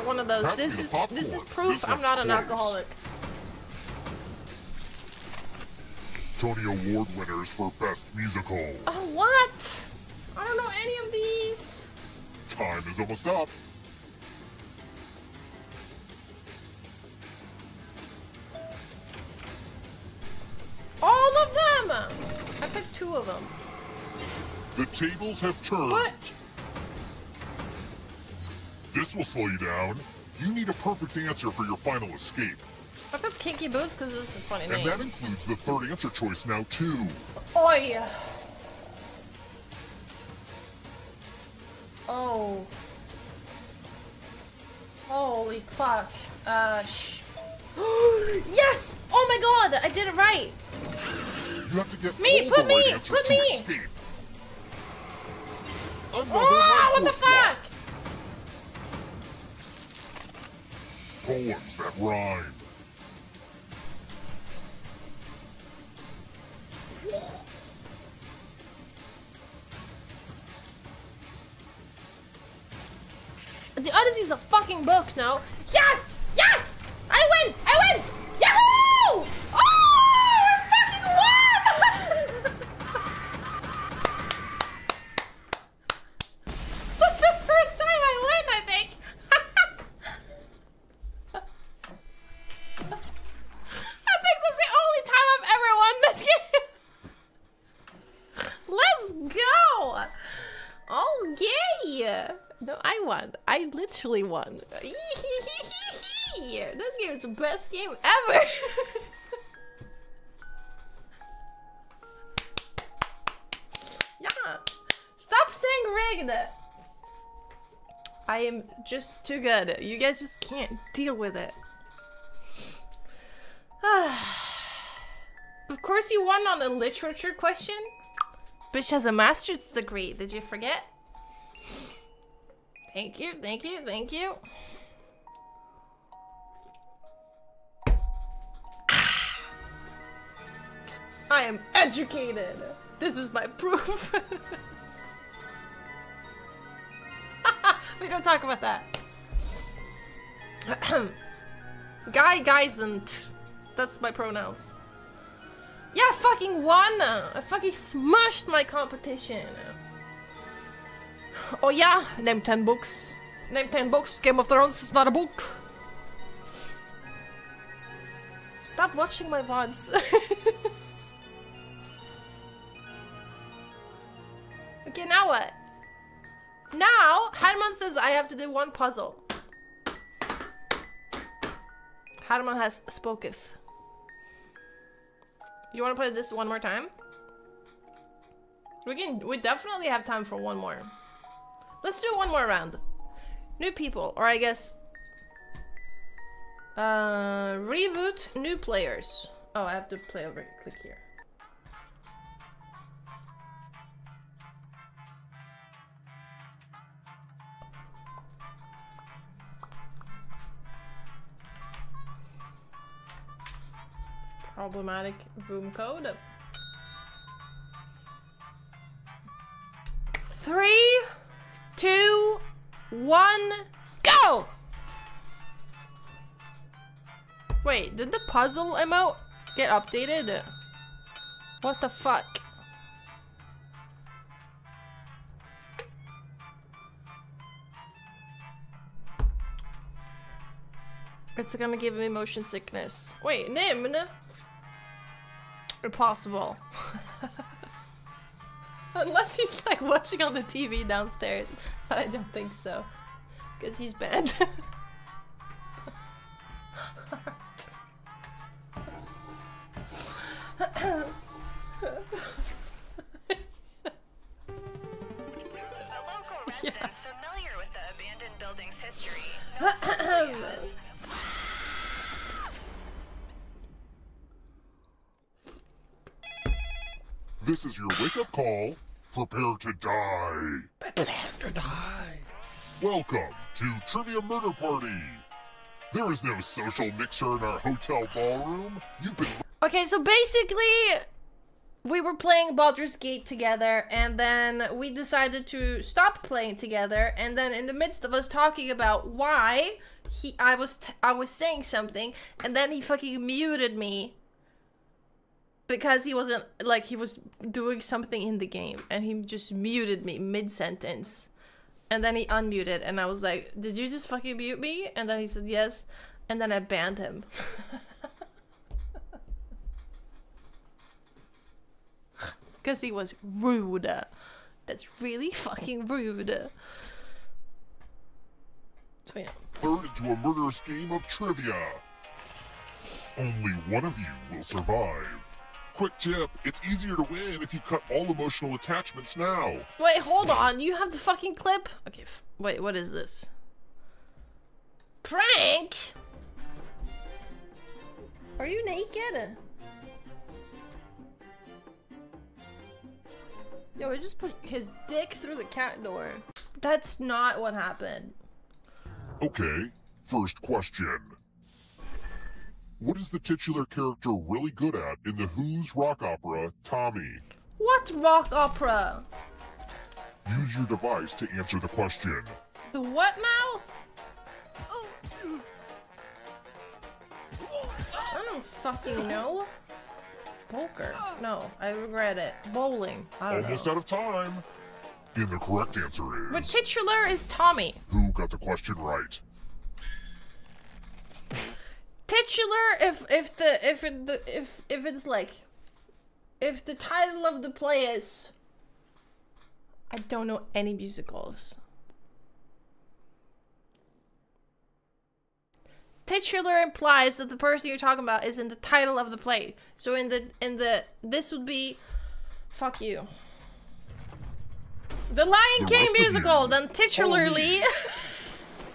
Got one of those. This is this is proof This I'm not an close. alcoholic. Tony Award winners for Best Musical. Oh what? I don't know any of these. Time is almost up. All of them. I picked two of them. The tables have turned. What? This will slow you down. You need a perfect answer for your final escape. I picked Kinky Boots because it's a funny And name. that includes the third answer choice now, too. Oh, yeah. Oh. Holy fuck. Uh, sh- Yes! Oh my god! I did it right! You have to get Me, put me, right put me. escape. Another Oh, what the fuck? lap. Poems that rhyme. The Odyssey's a fucking book now. Yes! Best game ever! yeah! Stop saying rigged! I am just too good. You guys just can't deal with it. of course you won on a literature question? Bish has a master's degree, did you forget? Thank you, thank you, thank you. I am educated. This is my proof. we don't talk about that. Guy, Geisent. That's my pronouns. Yeah, I fucking won! I fucking smashed my competition. Oh yeah, name 10 books. Name 10 books. Game of Thrones is not a book. Stop watching my VODs. okay, now what? Now, Herman says I have to do one puzzle. Harman has spoketh. You want to play this one more time? We can. We definitely have time for one more. Let's do one more round. New people, or I guess. Uh, reboot new players. Oh, I have to play over. Click here. Problematic room code. Three, two, one, go! Wait, did the puzzle emote get updated? What the fuck? It's gonna give me motion sickness. Wait, Nim? Impossible. Unless he's like watching on the TV downstairs. But I don't think so. Because he's banned. The This is your wake-up call. Prepare to die. Prepare to die. Welcome to Trivia Murder Party. There is no social mixer in our hotel ballroom. You've been Okay, so basically, we were playing Baldur's Gate together, and then we decided to stop playing together. And then, in the midst of us talking about why he, I was, t- I was saying something, and then he fucking muted me because he wasn't like he was doing something in the game, and he just muted me mid sentence. And then he unmuted, and I was like, "Did you just fucking mute me?" And then he said yes, and then I banned him. Because he was rude. That's really fucking rude. So yeah. into a murderous game of trivia. Only one of you will survive. Quick tip, it's easier to win if you cut all emotional attachments now. Wait, hold on. You have the fucking clip? Okay, f- wait, what is this? Prank? Are you naked? Yo, he just put his dick through the cat door. That's not what happened. Okay, first question. What is the titular character really good at in the Who's rock opera, Tommy? What rock opera? Use your device to answer the question. The what now? I don't fucking know. Poker. No, I regret it. Bowling. I don't Almost know. out of time. And the correct answer is But titular is Tommy. who got the question right? Titular if if the if it the if if it's like if the title of the play is I don't know any musicals. Titular implies that the person you're talking about is in the title of the play. So in the in the this would be fuck you. The Lion The King rest of you, musical, then titularly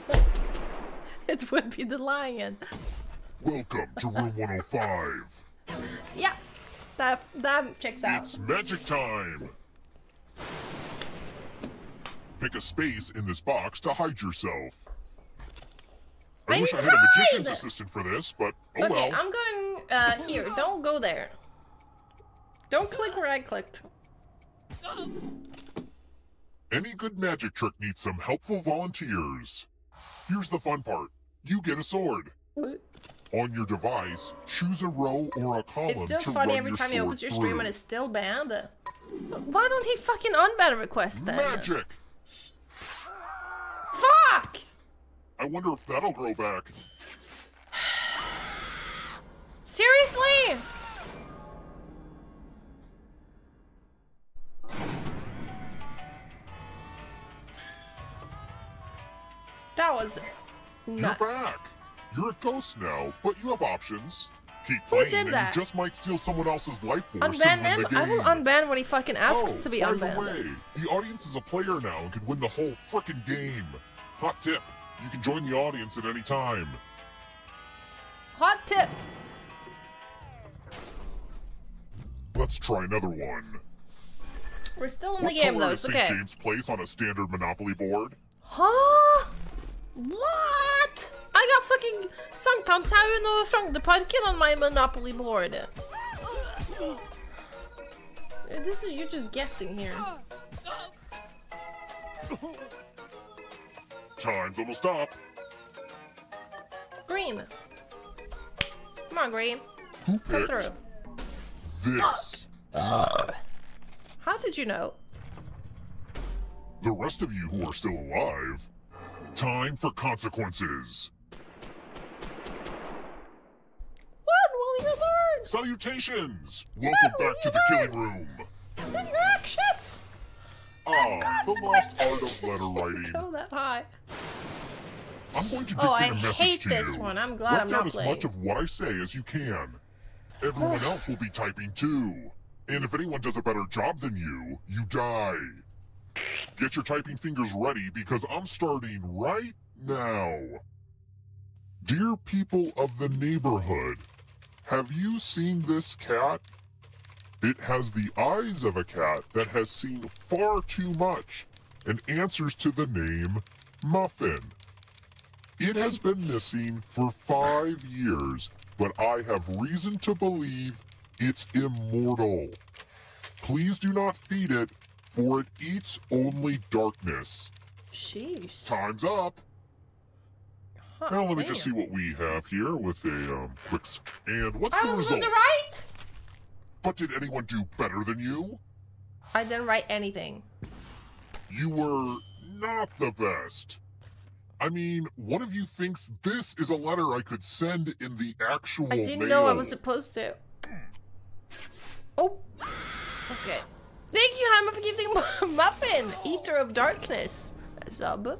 it would be the lion. Welcome to room 105. Yeah, that that checks out. It's magic time. Pick a space in this box to hide yourself. I, I wish I had a magician's assistant for this, but oh okay, well. I'm going uh here. Don't go there. Don't click where I clicked. Any good magic trick needs some helpful volunteers. Here's the fun part. You get a sword. On your device, choose a row or a column It's still funny every time he opens your through. stream and it's still banned. Why don't he fucking unban request then? Magic! Fuck! I wonder if that'll grow back. Seriously? That was nuts. You're back. You're a ghost now, but you have options. Keep Who playing, did and that? you just might steal someone else's life force Unban and win him? the game. I will unban when he fucking asks oh, to be by unbanned. the way, the audience is a player now and can win the whole frickin' game. Hot tip: you can join the audience at any time. Hot tip. Let's try another one. We're still in what the game though. It's St. okay. James Place on a standard Monopoly board? Huh? What? I got fucking Sankthanshaugen og Frognerparken on my Monopoly board. This is you're just guessing here. Time's almost up. Green. Come on, Green. Who Come through. this? How did you know? The rest of you who are still alive, time for consequences. What will you learn? Salutations! Welcome back to the killing room. Then your actions. Ah, the lost art of letter writing. Go that high. I'm going to dictate Oh, I a message hate to this you. one. I'm glad Write I'm down not as playing. much of what I say as you can. Everyone else will be typing too. And if anyone does a better job than you, you die. Get your typing fingers ready because I'm starting right now. Dear people of the neighborhood, have you seen this cat? It has the eyes of a cat that has seen far too much and answers to the name Muffin. It has been missing for five years, but I have reason to believe it's immortal. Please do not feed it, for it eats only darkness. Jeez. Time's up. Huh, Now let me just see what we have here with a um quick and what's I the was result? write. But did anyone do better than you? I didn't write anything. You were not the best. I mean, one of you thinks this is a letter I could send in the actual I didn't mail. know I was supposed to. Oh. Okay. Thank you, Hammer, for giving Muffin, Eater of Darkness, a sub.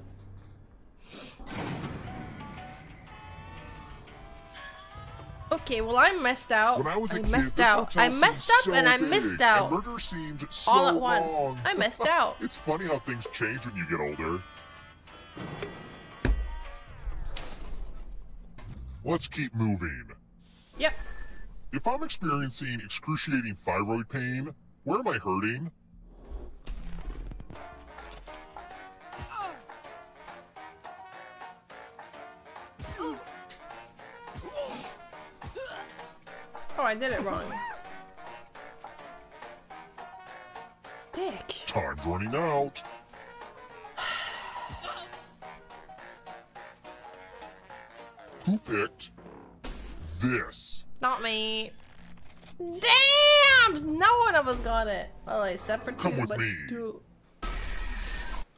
Okay, well I messed out. When I was a kid, messed out. I messed up so and I missed out. murder seemed so All at once. long. I missed out. it's funny how things change when you get older. Let's keep moving. Yep. If I'm experiencing excruciating thyroid pain, where am I hurting? Oh, I did it wrong. Dick. Time's running out. Who picked this? Not me. Damn! No one of us got it. Well, except for two, Come with but me. still.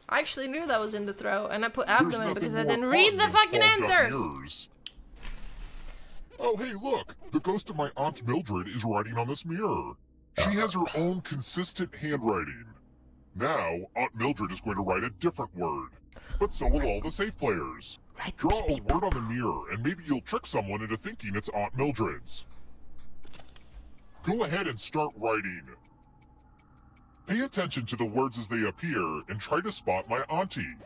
I actually knew that was in the throw, and I put abdomen because I didn't read the fucking answers. Oh, hey, look! The ghost of my Aunt Mildred is writing on this mirror. She has her own consistent handwriting. Now, Aunt Mildred is going to write a different word. But so will all the safe players. Draw a word on the mirror, and maybe you'll trick someone into thinking it's Aunt Mildred's. Go ahead and start writing. Pay attention to the words as they appear and try to spot my auntie.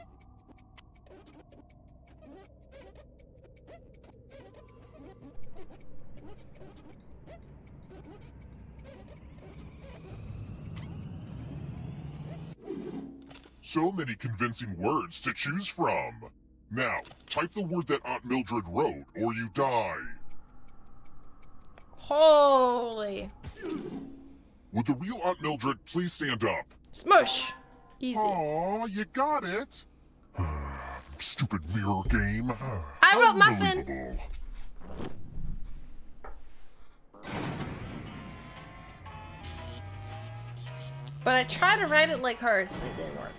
So many convincing words to choose from. Now, type the word that Aunt Mildred wrote, or you die. Holy. Would the real Aunt Mildred please stand up? Smush. Easy. Aw, you got it. Stupid mirror game. I wrote muffin. But I tried to write it like hers, so it didn't work.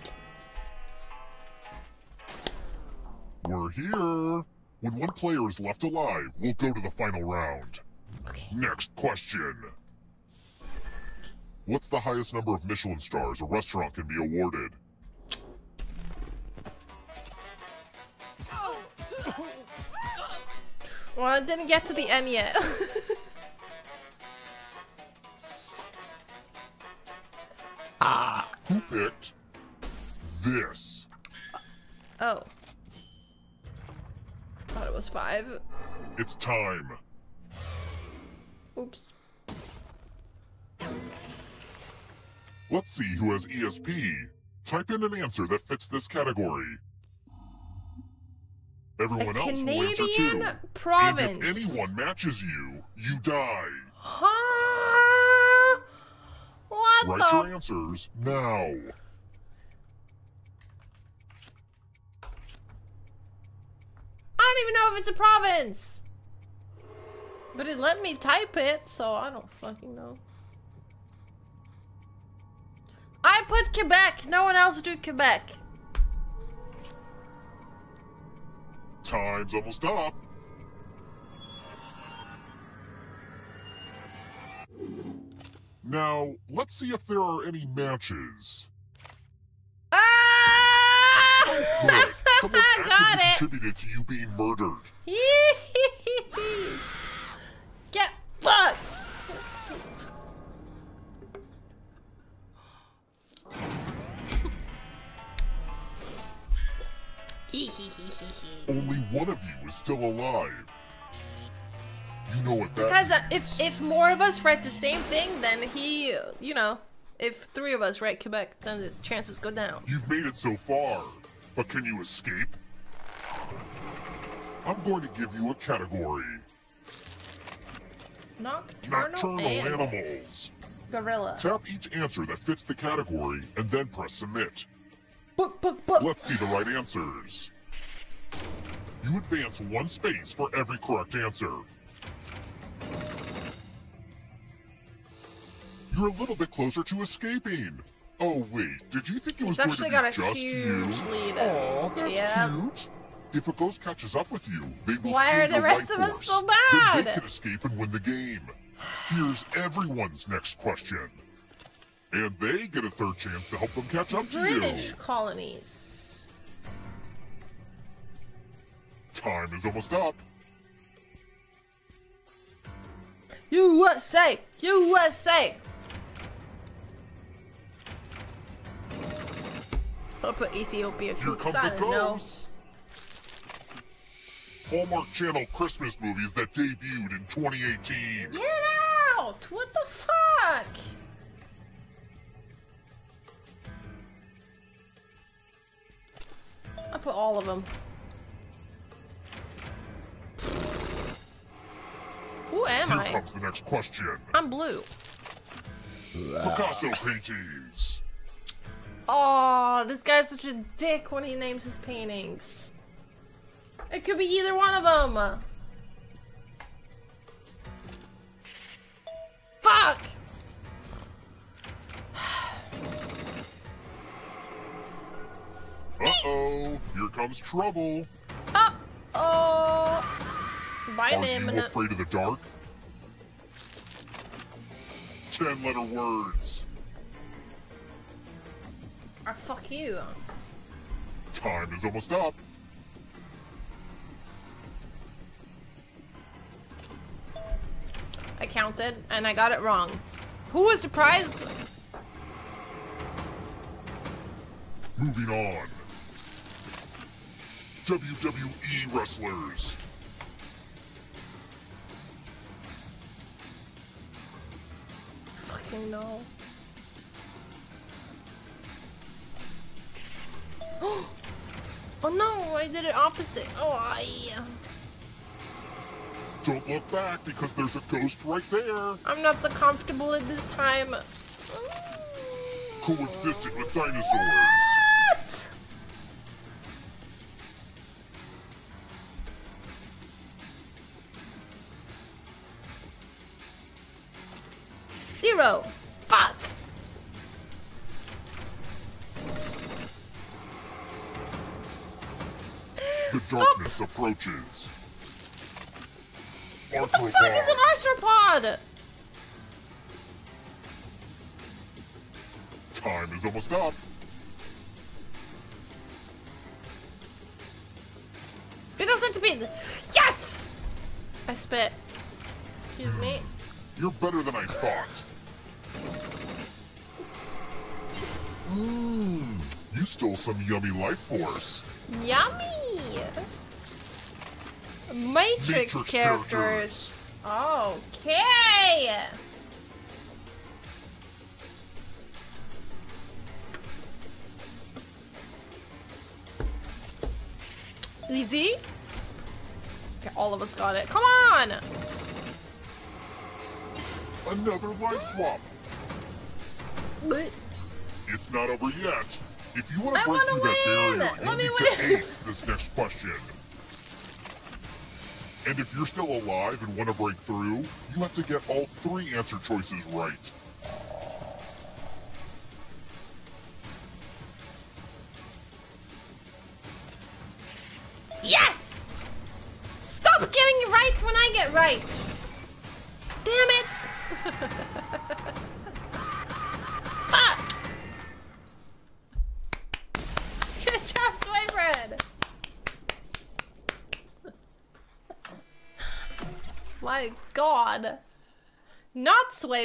We're here. When one player is left alive, we'll go to the final round. Okay. Next question. What's the highest number of Michelin stars a restaurant can be awarded? Well, I didn't get to the end yet. Ah! Who picked this? oh. Thought it was five. It's time. Oops. Let's see who has ESP. Type in an answer that fits this category. Everyone else will answer too. Canadian province. And if anyone matches you, you die. Huh? What Write the? your answers now. Don't even know if it's a province. But it let me type it, so I don't fucking know. I put Quebec. No one else do Quebec. Time's almost up. Now, let's see if there are any matches. Ah! Good. Someone! Got it. contributed to you being murdered. Get fucked. Only one of you is still alive. You know what that Because uh, if if more of us write the same thing, then he, you know, if three of us write Quebec, then the chances go down. You've made it so far, but can you escape? I'm going to give you a category. Nocturnal, Nocturnal animal. animals. Gorilla. Tap each answer that fits the category and then press submit. Book, book, book. Let's see the right answers. You advance one space for every correct answer. You're a little bit closer to escaping. Oh wait, did you think it was He's going actually to be just huge you? lead. Aw, that's Yeah. cute. If a ghost catches up with you, they will Why steal are the rest of us so Then they can escape and win the game. Here's everyone's next question. And they get a third chance to help them catch up to British you. colonies. Time is almost up. USA! USA! I'll put Ethiopia Here come the ghosts. Hallmark Channel Christmas movies that debuted in 2018. Get out! What the fuck? I put all of them. Who am Here I? comes the next question. I'm blue. Picasso paintings. Oh, this guy's such a dick when he names his paintings. It could be either one of them. Fuck! Uh-oh, here comes trouble. Oh, by Are name you afraid of the dark? Ten letter words. Ah, fuck you. Time is almost up. I counted and I got it wrong. Who was surprised? Moving on. WWE wrestlers. Fucking no. Did it opposite. Oh, I. Uh, Don't look back because there's a ghost right there. I'm not so comfortable at this time. Coexisting with dinosaurs. Darkness. What the fuck is an arthropod? Time is almost up. Bit of centipede. Yes! I spit. Excuse me. You're better than I thought. Mmm, you stole some yummy life force. Yummy! Matrix, Matrix characters. Okay. Easy. Okay, all of us got it. Come on! Another life swap. What? It's not over yet. If you want to break through that barrier, Let you need win! to ace this next question. And if you're still alive and want to break through, you have to get all three answer choices right.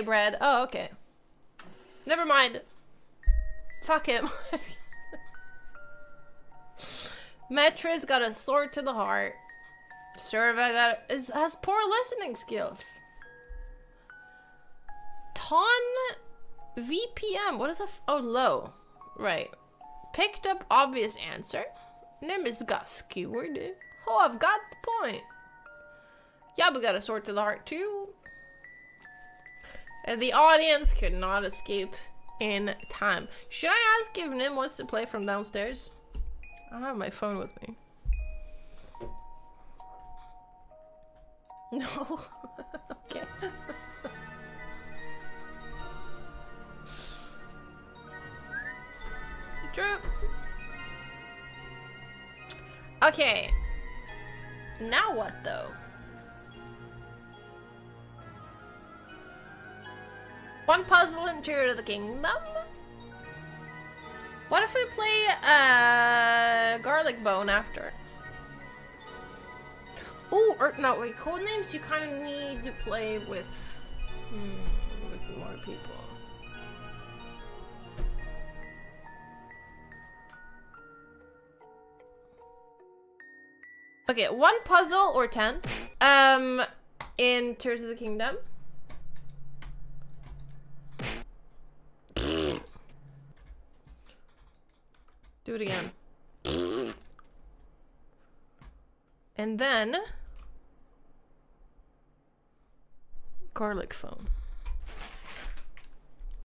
Bread. Oh, okay. Never mind. Fuck him. Metra's got a sword to the heart. Serva got is has poor listening skills. Ton VPM. What is that? Oh, low. Right. Picked up obvious answer. Nimbus got skewered. Oh, I've got the point. Yabbe got a sword to the heart too. And the audience could not escape in time. Should I ask if Nim wants to play from downstairs? I have my phone with me. No. okay. Drip. Okay. Now what though? One puzzle in Tear of the Kingdom? What if we play uh, Garlic Bone after? Oh, or no, wait, Codenames you kind of need to play with, hmm, with more people. Okay, one puzzle or ten. Um, in Tears of the Kingdom. Do it again. And then garlic phone.